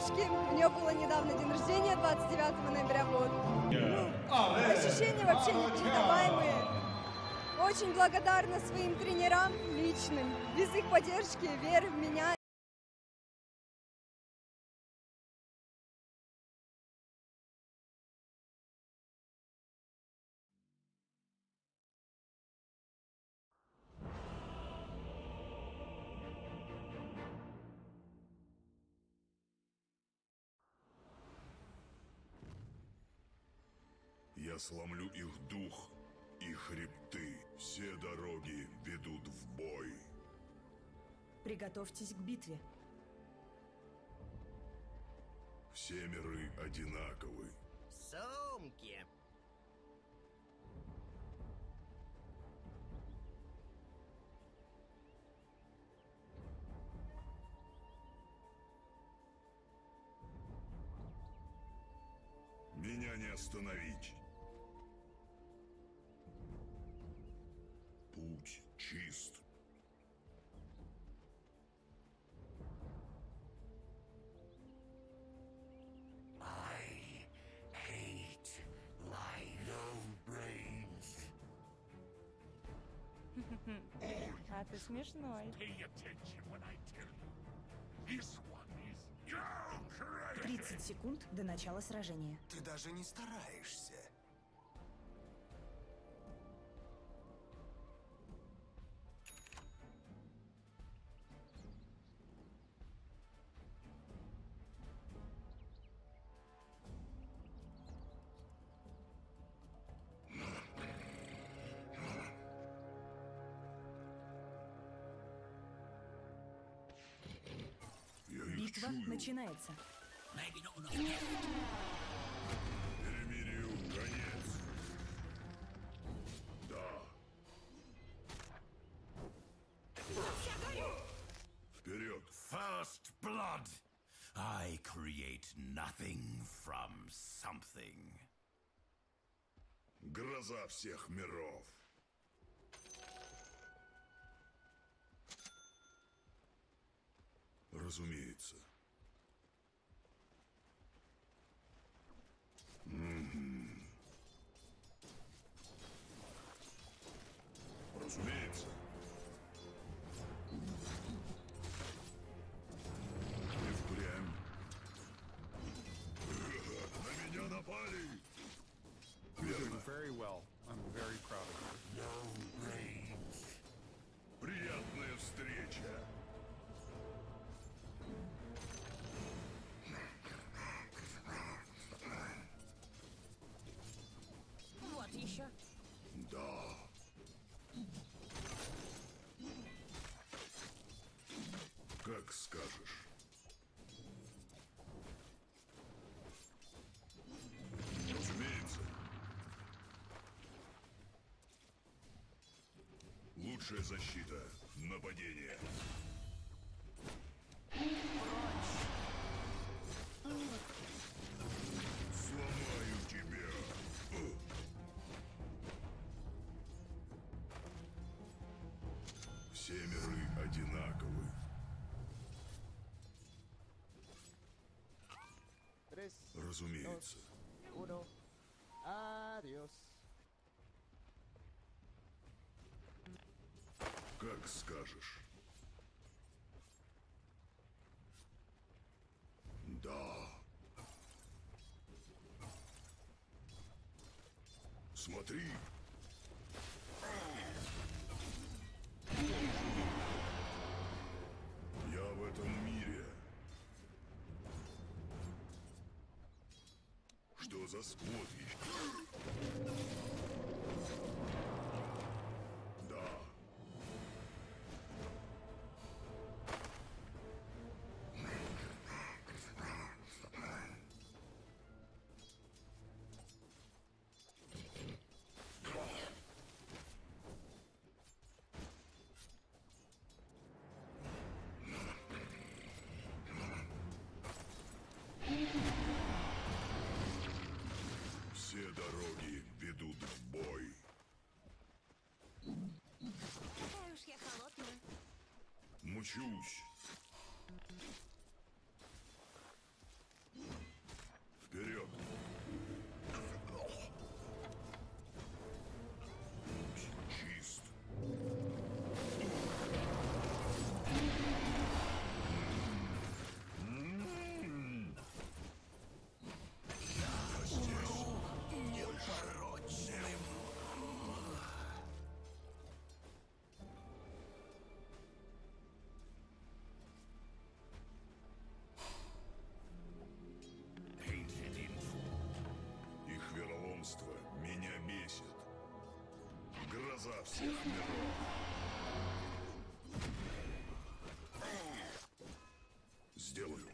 Своей бабушке. У нее было недавно день рождения, 29 ноября. Вот. Ощущения вообще непередаваемые. Очень благодарна своим тренерам личным. Без их поддержки, веры в меня Я сломлю их дух и хребты. Все дороги ведут в бой. Приготовьтесь к битве. Все миры одинаковы. Сумки. Меня не остановить. Чист. I hate life. No brains. А ты смешной. Pay attention when I tell you. This one is your credit. 30 секунд до начала сражения. Ты даже не стараешься. Начинается. Перемирию конец. Да. Вперед! First blood. I create nothing from something. Гроза всех миров. Разумеется. Лучшая защита — нападение. Сломаю тебя. Все миры одинаковы. Разумеется. Adiós. Как скажешь. Да. Смотри. Я в этом мире. Что за скот еще? Мчусь. Гроза всех миров. Сделаю.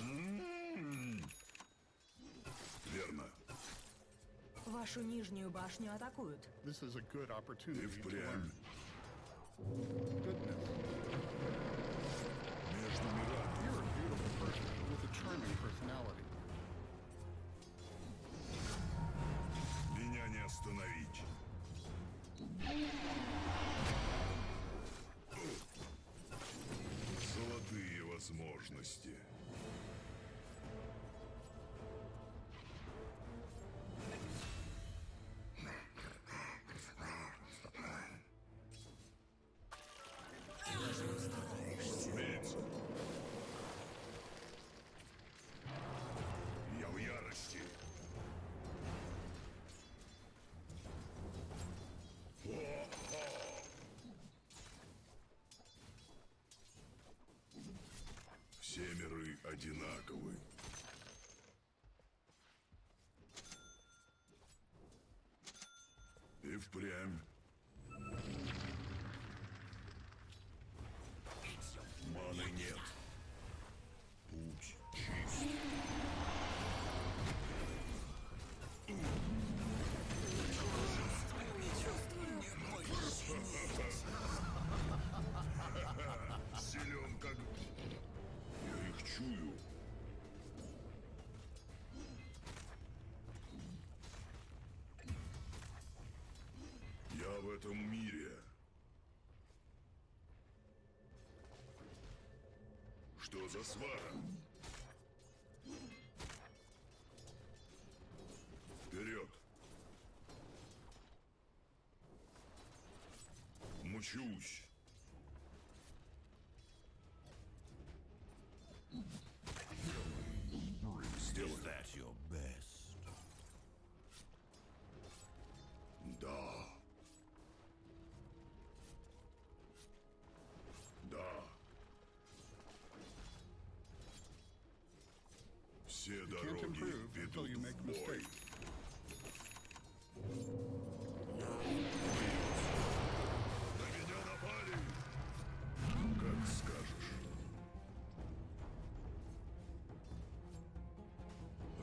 М-м-м. Верно. Вашу нижнюю башню атакуют. This is a good opportunity to впрямь. Возможности. Одинаковы. Чую. Я в этом мире. Что за свара? Вперед! Мучусь. Все дороги ведут в бой. На меня напали! Как скажешь.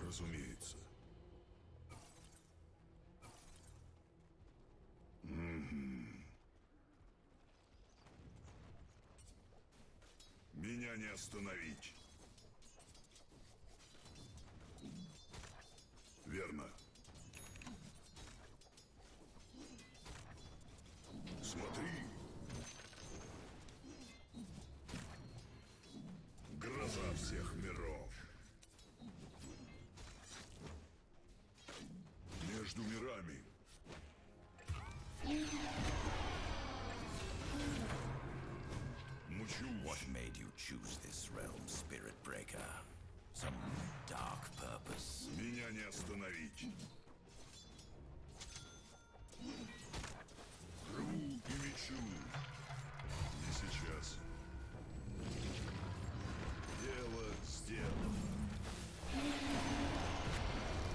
Разумеется. Меня не остановить. Choose this realm, Spirit Breaker? Some dark purpose? Меня не остановить. Рву и мечу. Не сейчас. Дело сделано.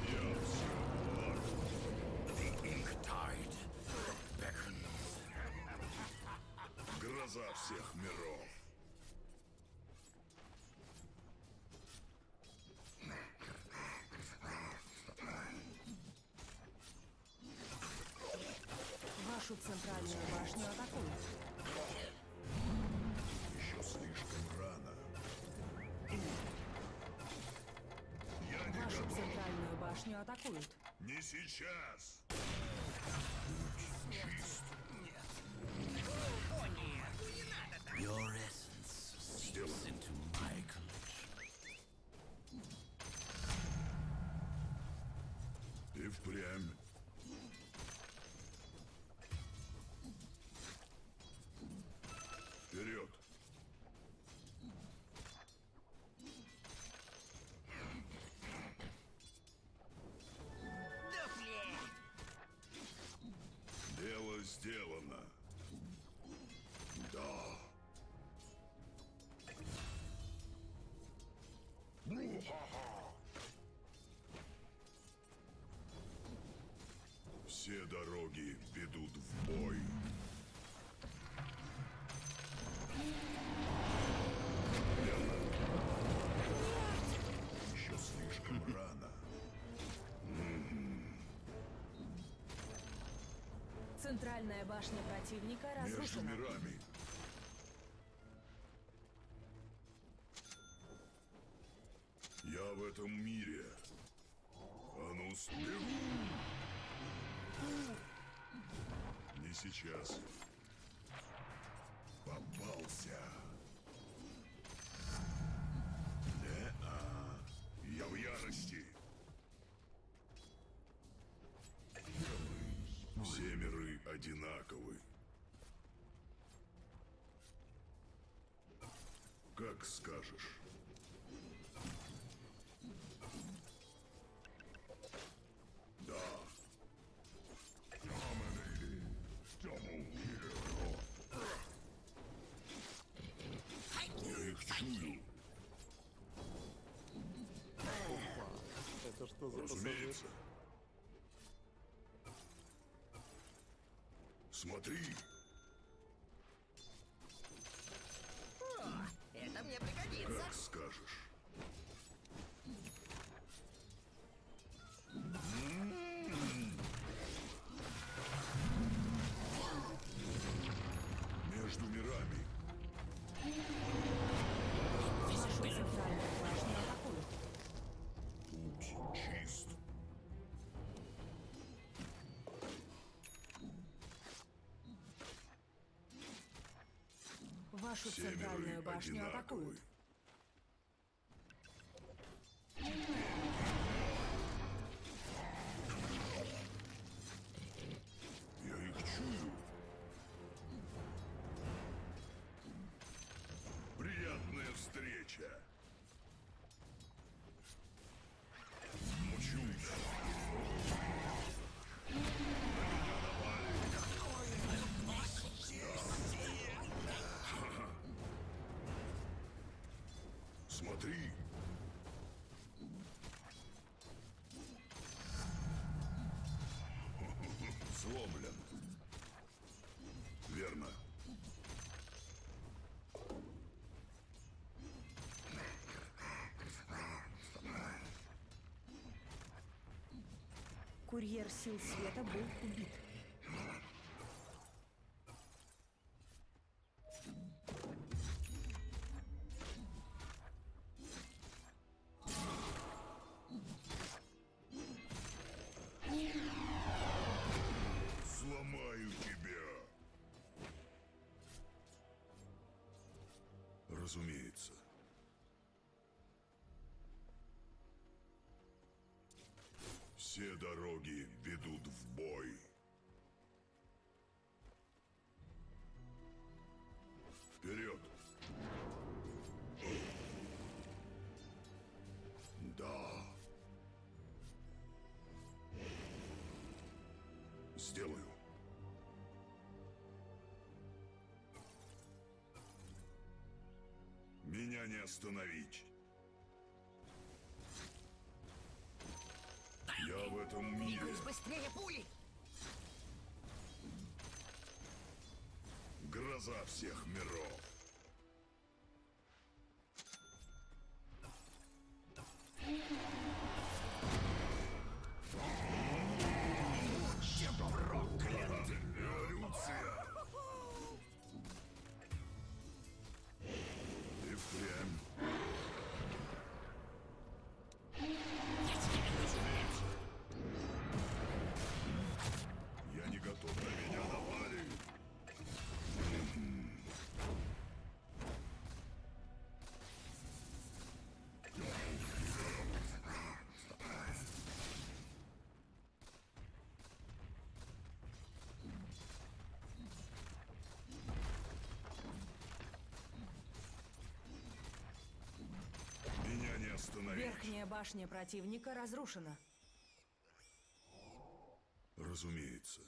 Я все улажу. The ink tide beckons. Гроза всех миров. Центральную башню атакуют. Еще слишком рано. Я не Вашу готов. центральную башню атакуют. Не сейчас. Путь сделано. Да. Все Все дороги ведут в бой. Центральная башня противника Между разрушена. мирами. Одинаковы. Как скажешь. Да. Dominated. Double kill. Я их чую. Это что за пассажир? Разумеется. Смотри. Вашу Все центральную башню атакуют. Смотри. Сломлен. Верно. Курьер сил света был убит. Разумеется. Все дороги ведут в бой. Вперед! Меня не остановить. Я в этом мире. Двигаюсь быстрее пули. Гроза всех миров. Остановить. Верхняя башня противника разрушена. Разумеется.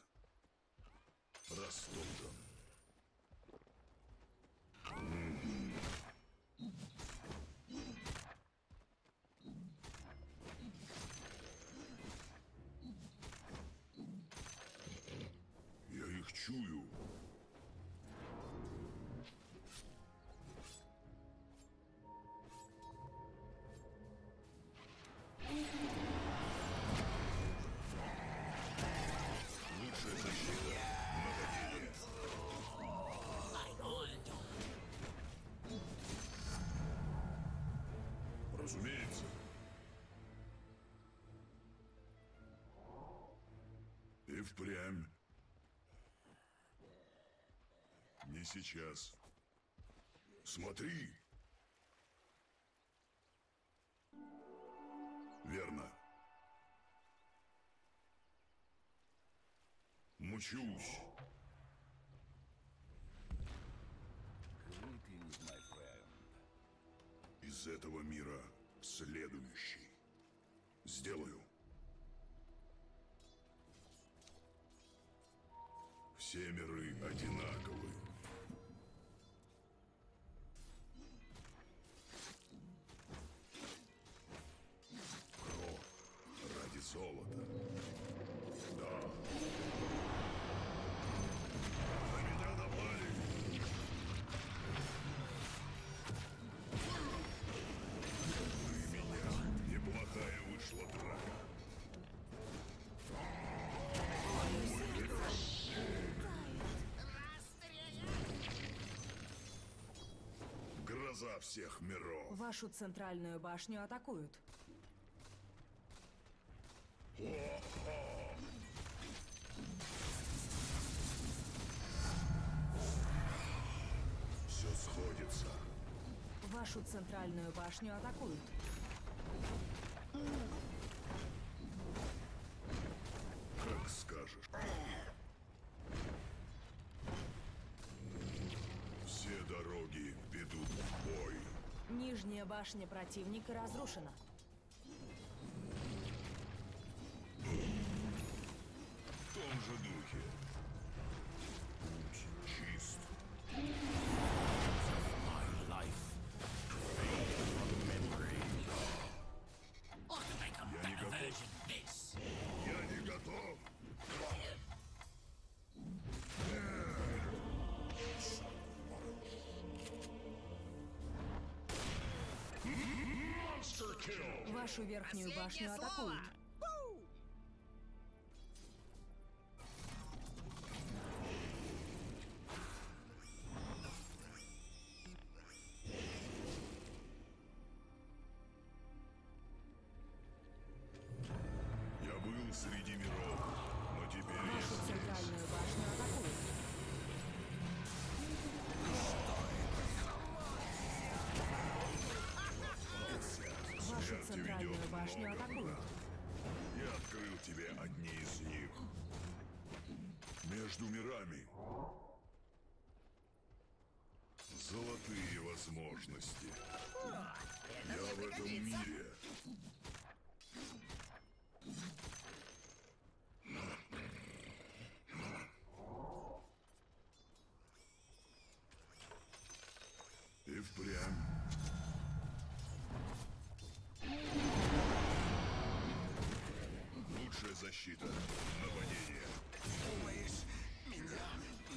И впрямь. Не сейчас. Смотри! Верно. Мучусь. Войдена глаза всех миров. Вашу центральную башню атакуют. О! Все сходится. Вашу центральную башню атакуют. Нижняя башня противника разрушена. Вашу верхнюю башню атакуют. Защита. Нападение. Думаешь, меня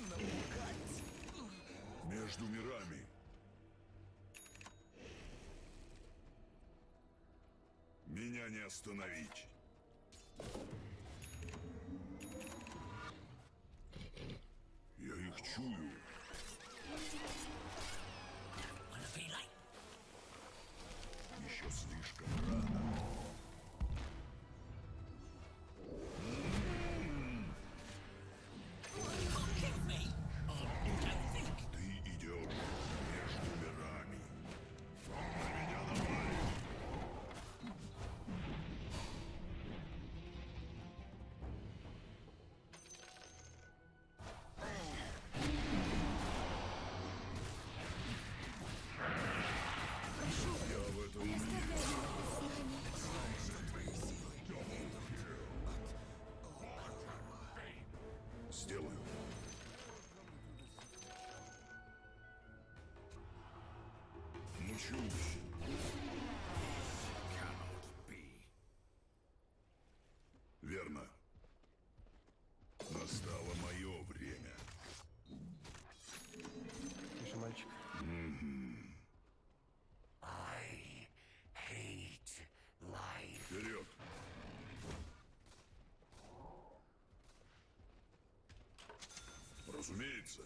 напугать? Между мирами. Меня не остановить. Верно. Настало мое время. Ты же мальчик. I hate life. Вперед! Разумеется.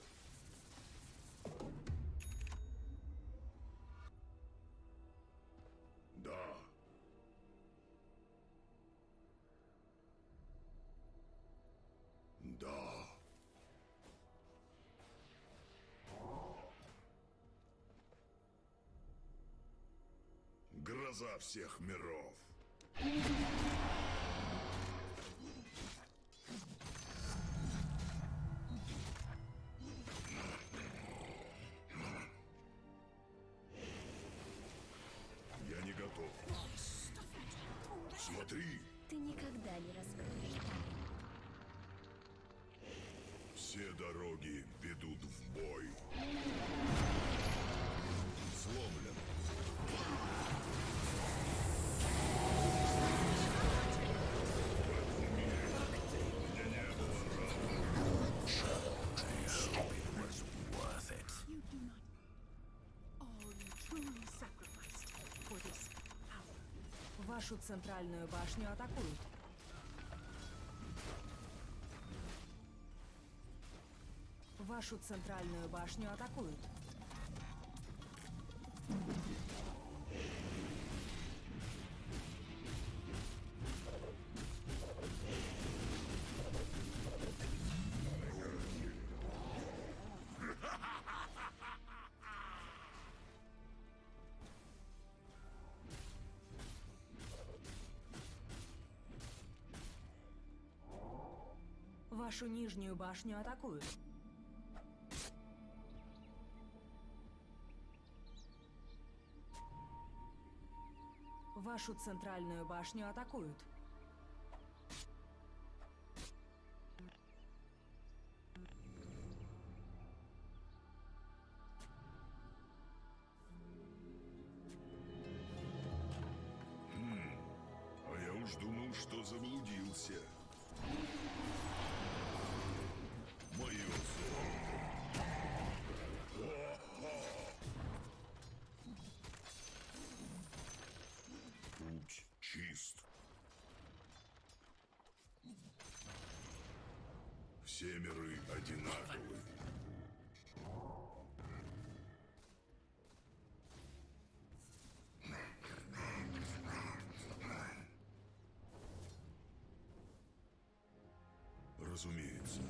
Глаза всех миров. Я не готов. Смотри, Ты никогда не раскроешь все дороги ведут в бой. Сломлен. Вашу центральную башню атакуют. Вашу центральную башню атакуют. Вашу нижнюю башню атакуют. Вашу центральную башню атакуют. Одинаковы. Разумеется.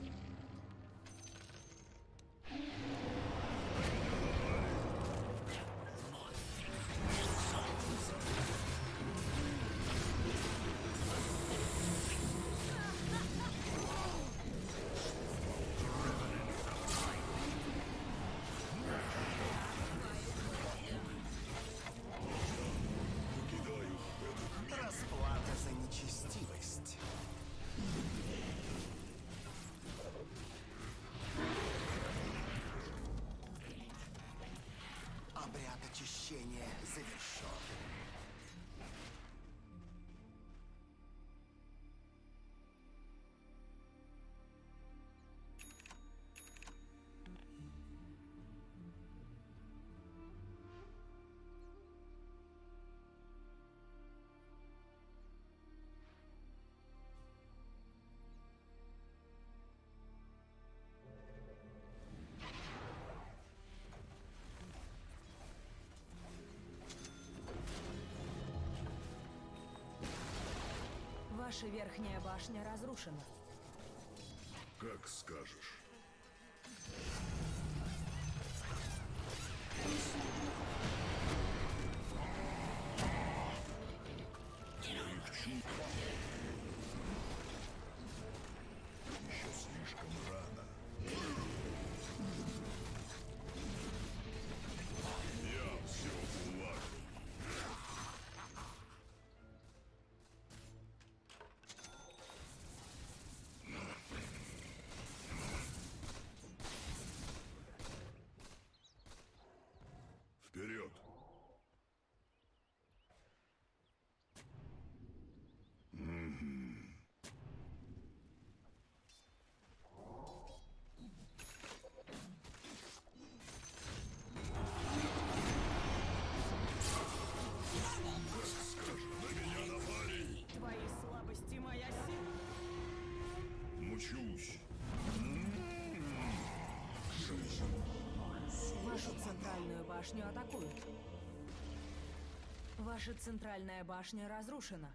Ваша верхняя башня разрушена. Как скажешь. Центральную башню атакуют. Ваша центральная башня разрушена.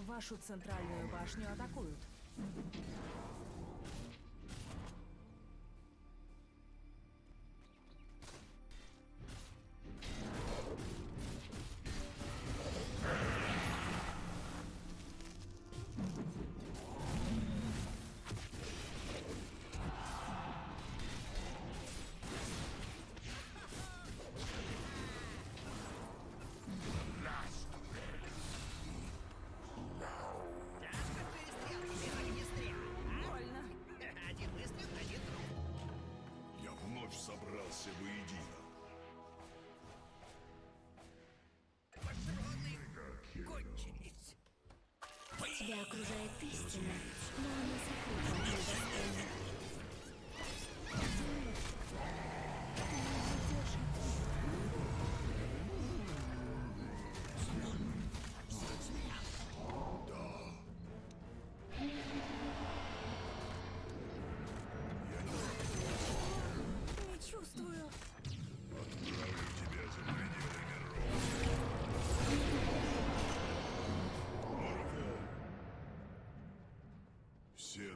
Вашу центральную башню атакуют.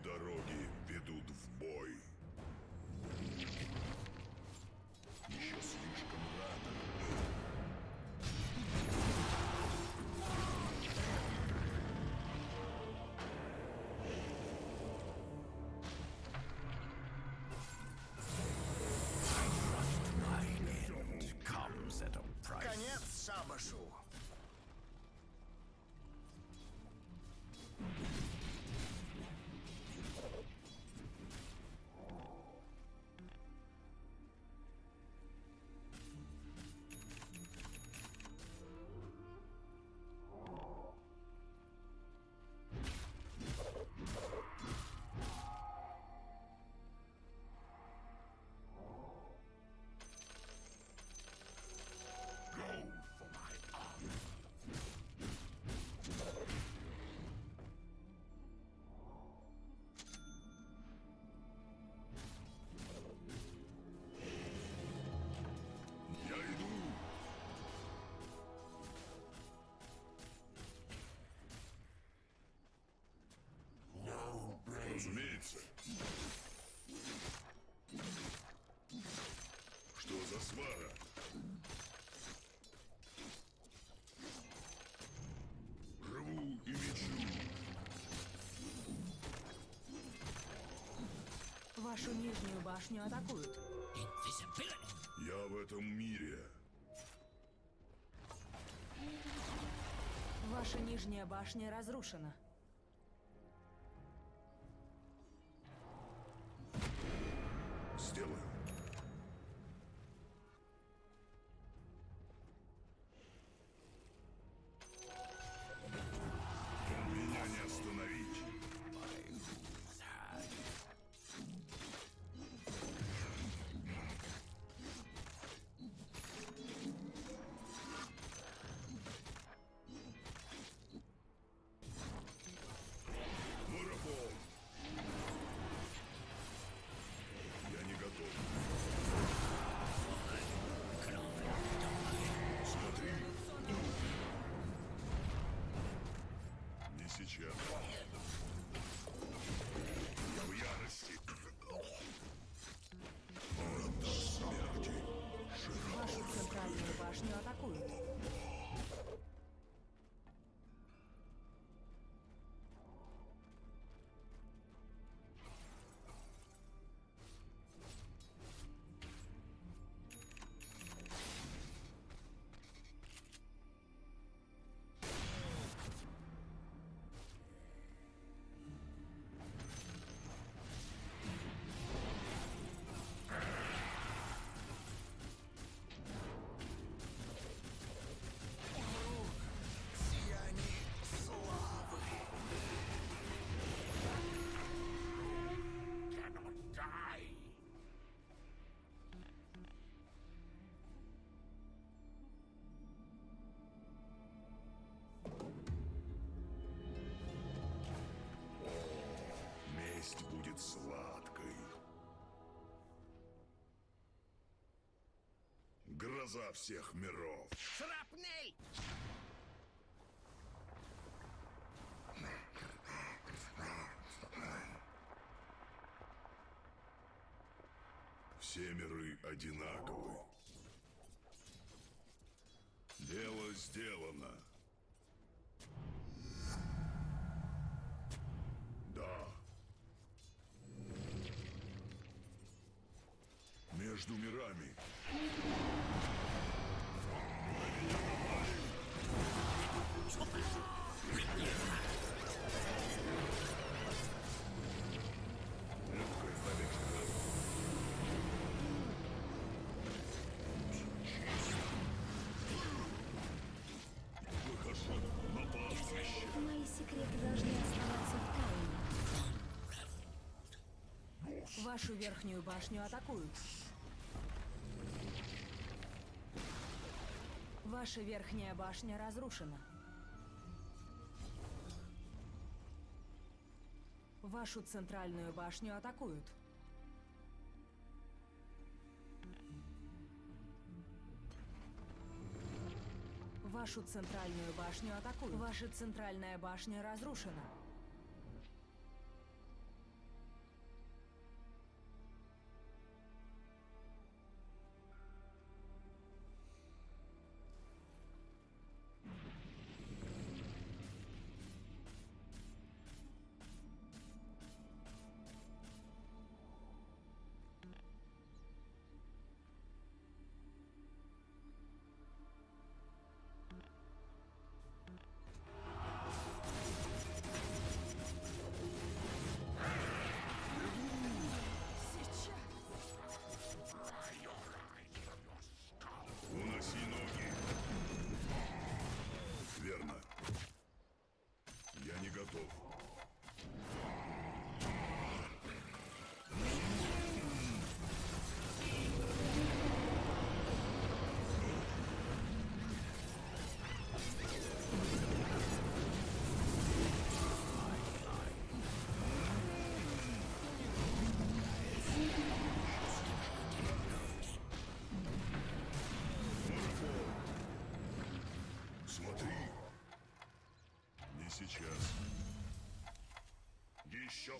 Дороги ведут в бой. Разумеется. Что за свара? Рву и мечу. Вашу нижнюю башню атакуют. Я в этом мире. Ваша нижняя башня разрушена. Гроза всех миров. Шрапнель! Все миры одинаковы. Дело сделано. Да. Между мирами. Вашу верхнюю башню атакуют. Ваша верхняя башня разрушена. Вашу центральную башню атакуют. Вашу центральную башню атакуют. Ваша центральная башня разрушена.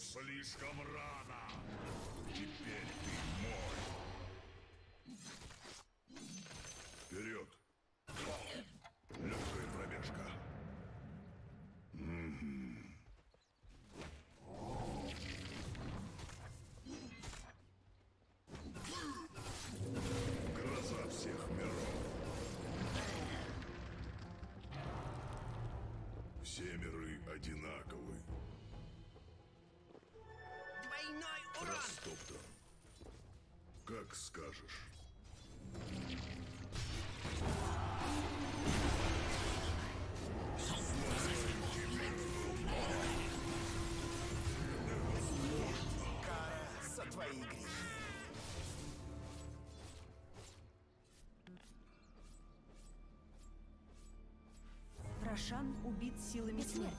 Слишком рано. Теперь ты мой. Вперед. Легкая пробежка. Гроза всех миров. Все миры одинаковы. Растоптан. Как скажешь. Кара за твои грехи. Рошан убит силами тьмы.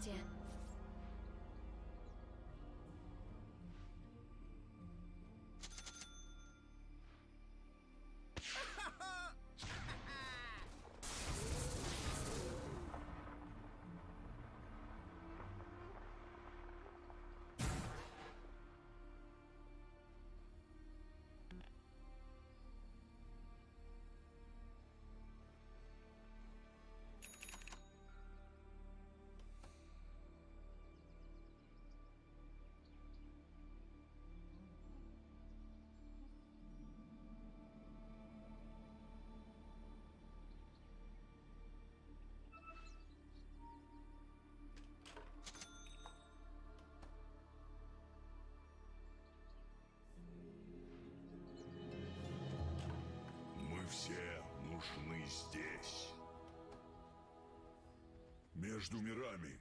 Между мирами.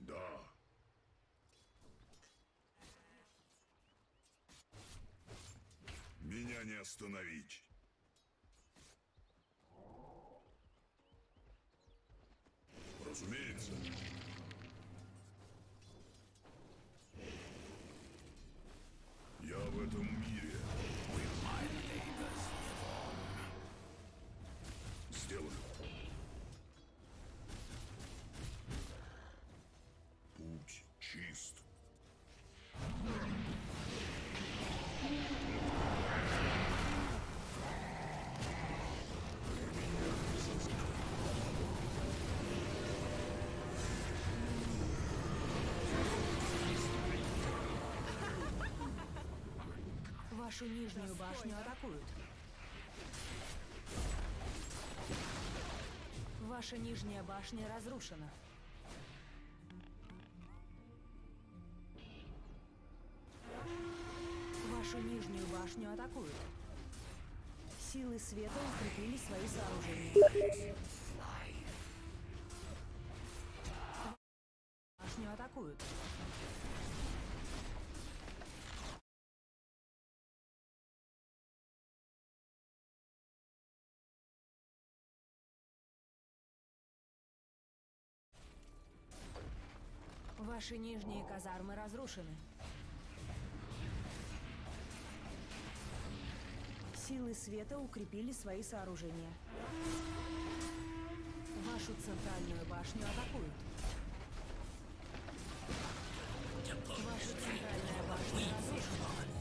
Да. Меня не остановить. Разумеется. Я в этом мире. Вашу нижнюю башню атакуют. Ваша нижняя башня разрушена. Вашу нижнюю башню атакуют. Силы света укрепили свои сооружения. Ваши нижние казармы разрушены. Силы света укрепили свои сооружения. Вашу центральную башню атакуют. Ваша центральная башня разрушена.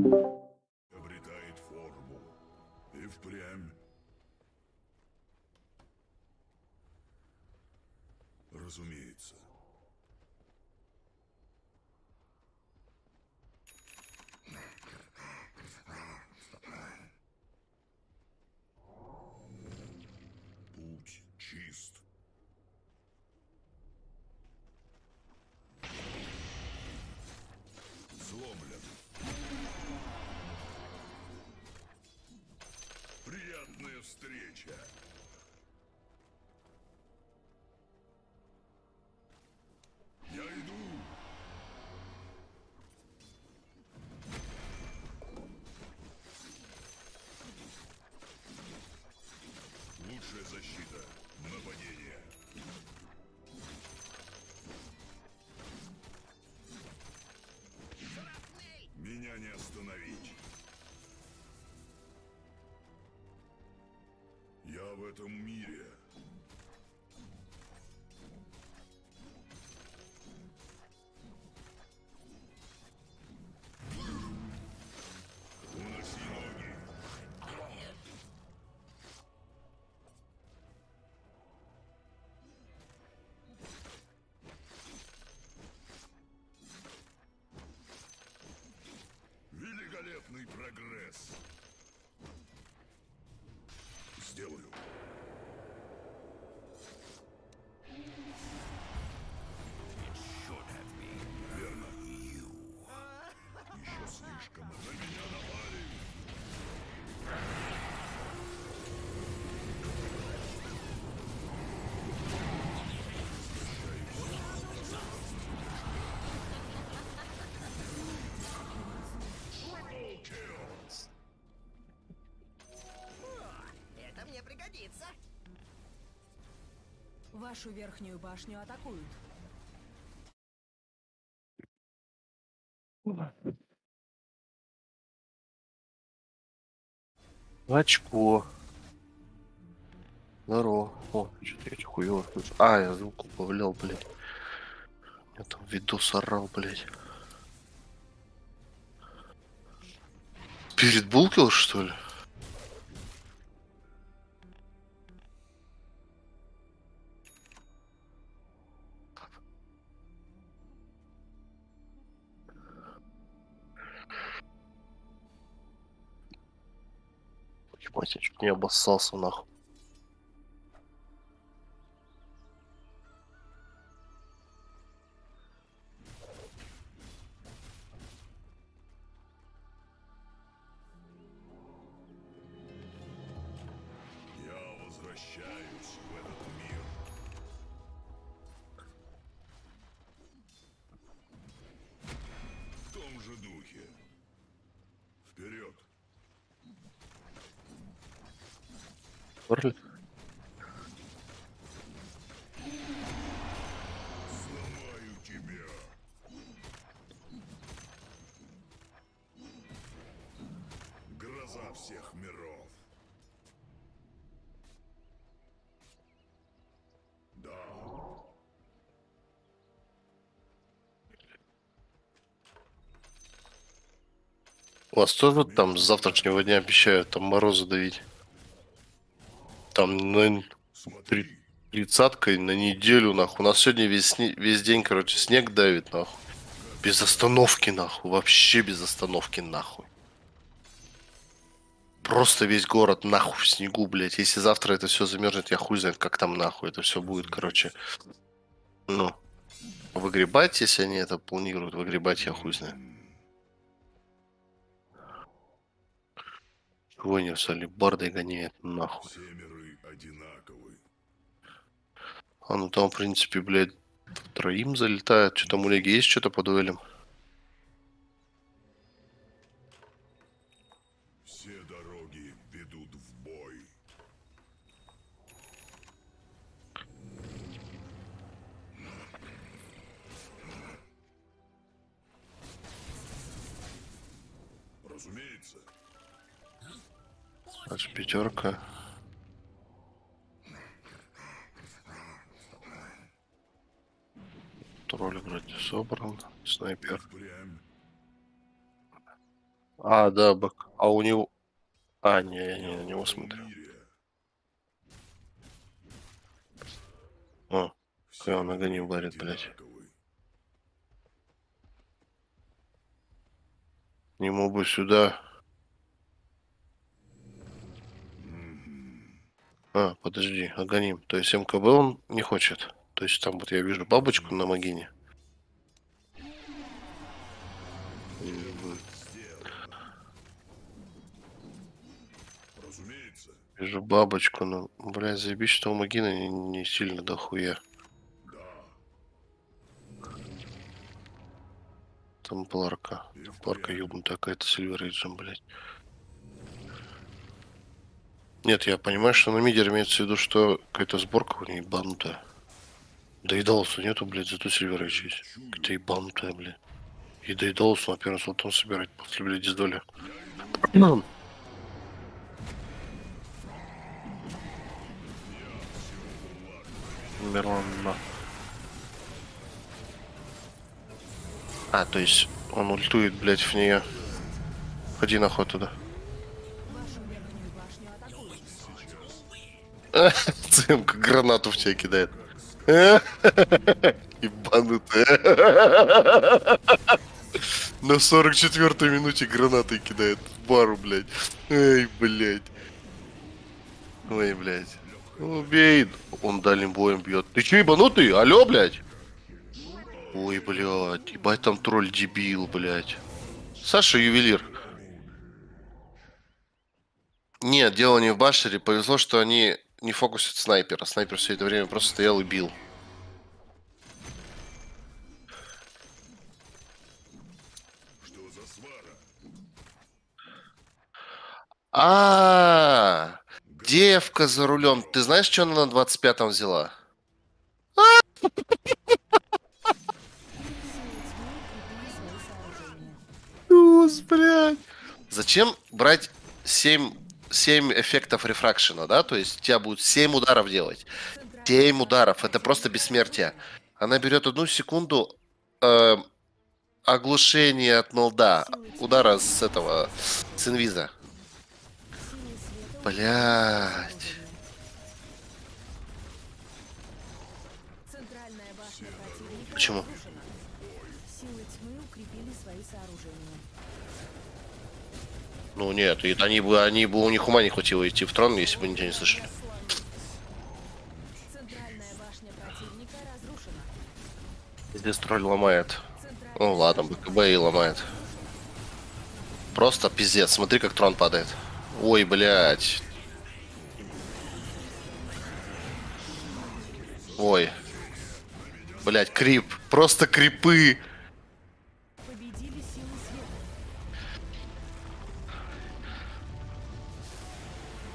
Обретает форму. И впрямь. Разумеется. Не остановить. Я в этом мире. Вашу верхнюю башню атакуют. Очко. Здорово. О, что-то я хуёво. слышу. А, я звук убавлял, блядь. Я там видос орал, блядь. Перед булкил, что ли? Не обоссался нахуй. Вас тоже там с завтрашнего дня обещают там морозы давить? Там на три- тридцаткой на неделю, нахуй. У нас сегодня весь, весь день, короче, снег давит, нахуй. Без остановки, нахуй. Вообще без остановки, нахуй. Просто весь город нахуй в снегу, блядь. Если завтра это все замерзнет, я хуй знает, как там нахуй это все будет, короче. Ну, выгребать, если они это планируют, выгребать я хуй знает. Они с алибардой гоняют нахуй? Все миры одинаковы. А ну там, в принципе, блядь, троим залетает. Что там у Леги есть что-то по дуэлям? Аж пятерка. Тролль вроде собран. Снайпер. А, да, бак. А у него... А, не, я не на него смотрю. О, какой он огонь варит, блядь. Ему бы сюда. А, подожди, Аганим. То есть МКБ он не хочет. То есть там вот я вижу бабочку на Магине. Вижу бабочку, но, блядь, заебись, что у Магина не, не сильно дохуя. Там Пларка. Пларка ёбнутая какая-то Сильвер Эйджем, блядь. Нет, я понимаю, что на мидер имеется в виду, что какая-то сборка у нее ебанутая. Да и Далласу нету, блядь, зато Сильвер Эйдж есть. Какая-то ебанутая, блядь. И да и Далласу на первом слотом собирать после, блядь, из доли. Мерлан, на. А, то есть он ультует, блядь, в нее. Ходи нахуй туда. Цемка гранату в тебя кидает. Ебанутая. На 44-й минуте гранаты кидает в бару, блядь. Эй, блядь. Ой, блядь. Убей. Он дальним боем бьет. Ты че, ебанутый? Алло, блядь. Ой, блядь. Ебать там тролль дебил, блядь. Саша ювелир. Нет, дело не в башере. Повезло, что они не фокусят снайпера. Снайпер все это время просто стоял и бил. Что за свара? А, девка за рулем. Ты знаешь, что она на 25-м взяла? Блядь. Зачем брать 7, 7 эффектов рефракшена, да? То есть тебя будет 7 ударов делать. 7 ударов. Это просто бессмертие. Она берет одну секунду э, оглушение от молда. Удара с этого, с инвиза. Блять. Почему? Ну нет, и они бы, они бы, у них ума не хватило идти в трон, если бы ничего не слышали. Здесь тролль ломает. Ну ладно, БКБ и ломает. Просто пиздец, смотри, как трон падает. Ой, блядь. Ой. Блядь, крип. Просто крипы.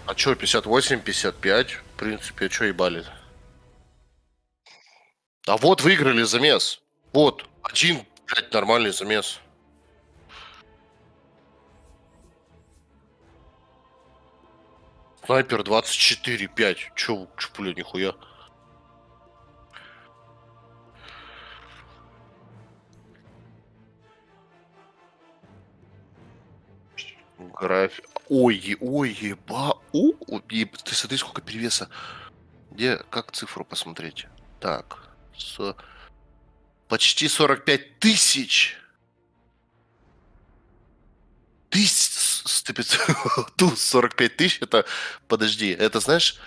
А чё, 58, 55? В принципе, а чё ебали? А вот выиграли замес. Вот, один, блядь, нормальный замес. Снайпер 24, 5. Чё, чё, блядь, нихуя. График. Ой, ой, еба. У, еб- Ты смотри, сколько перевеса. Где, как цифру посмотреть? Так. Со- Почти 45 тысяч. Тысяч. Тут 45 тысяч, это... Подожди, это знаешь...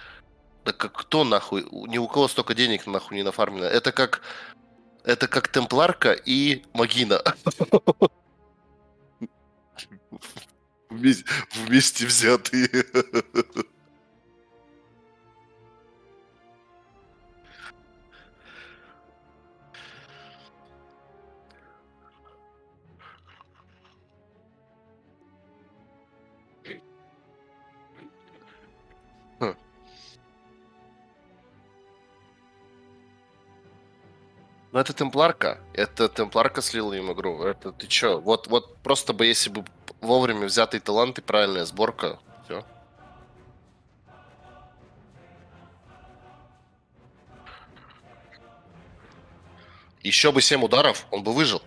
Да как кто нахуй? Ни у кого столько денег нахуй не нафармлено. Это как... Это как Темпларка и Магина. Вместе, взятые. Хм. Ну это темпларка. Это темпларка слила им игру. Это ты чё? Вот, вот просто бы если бы вовремя взятый талант и правильная сборка. Все. Еще бы 7 ударов, он бы выжил.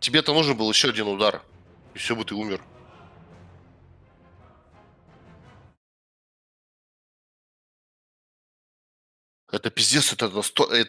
Тебе-то нужен был еще один удар. И все бы ты умер. Это пиздец, это, это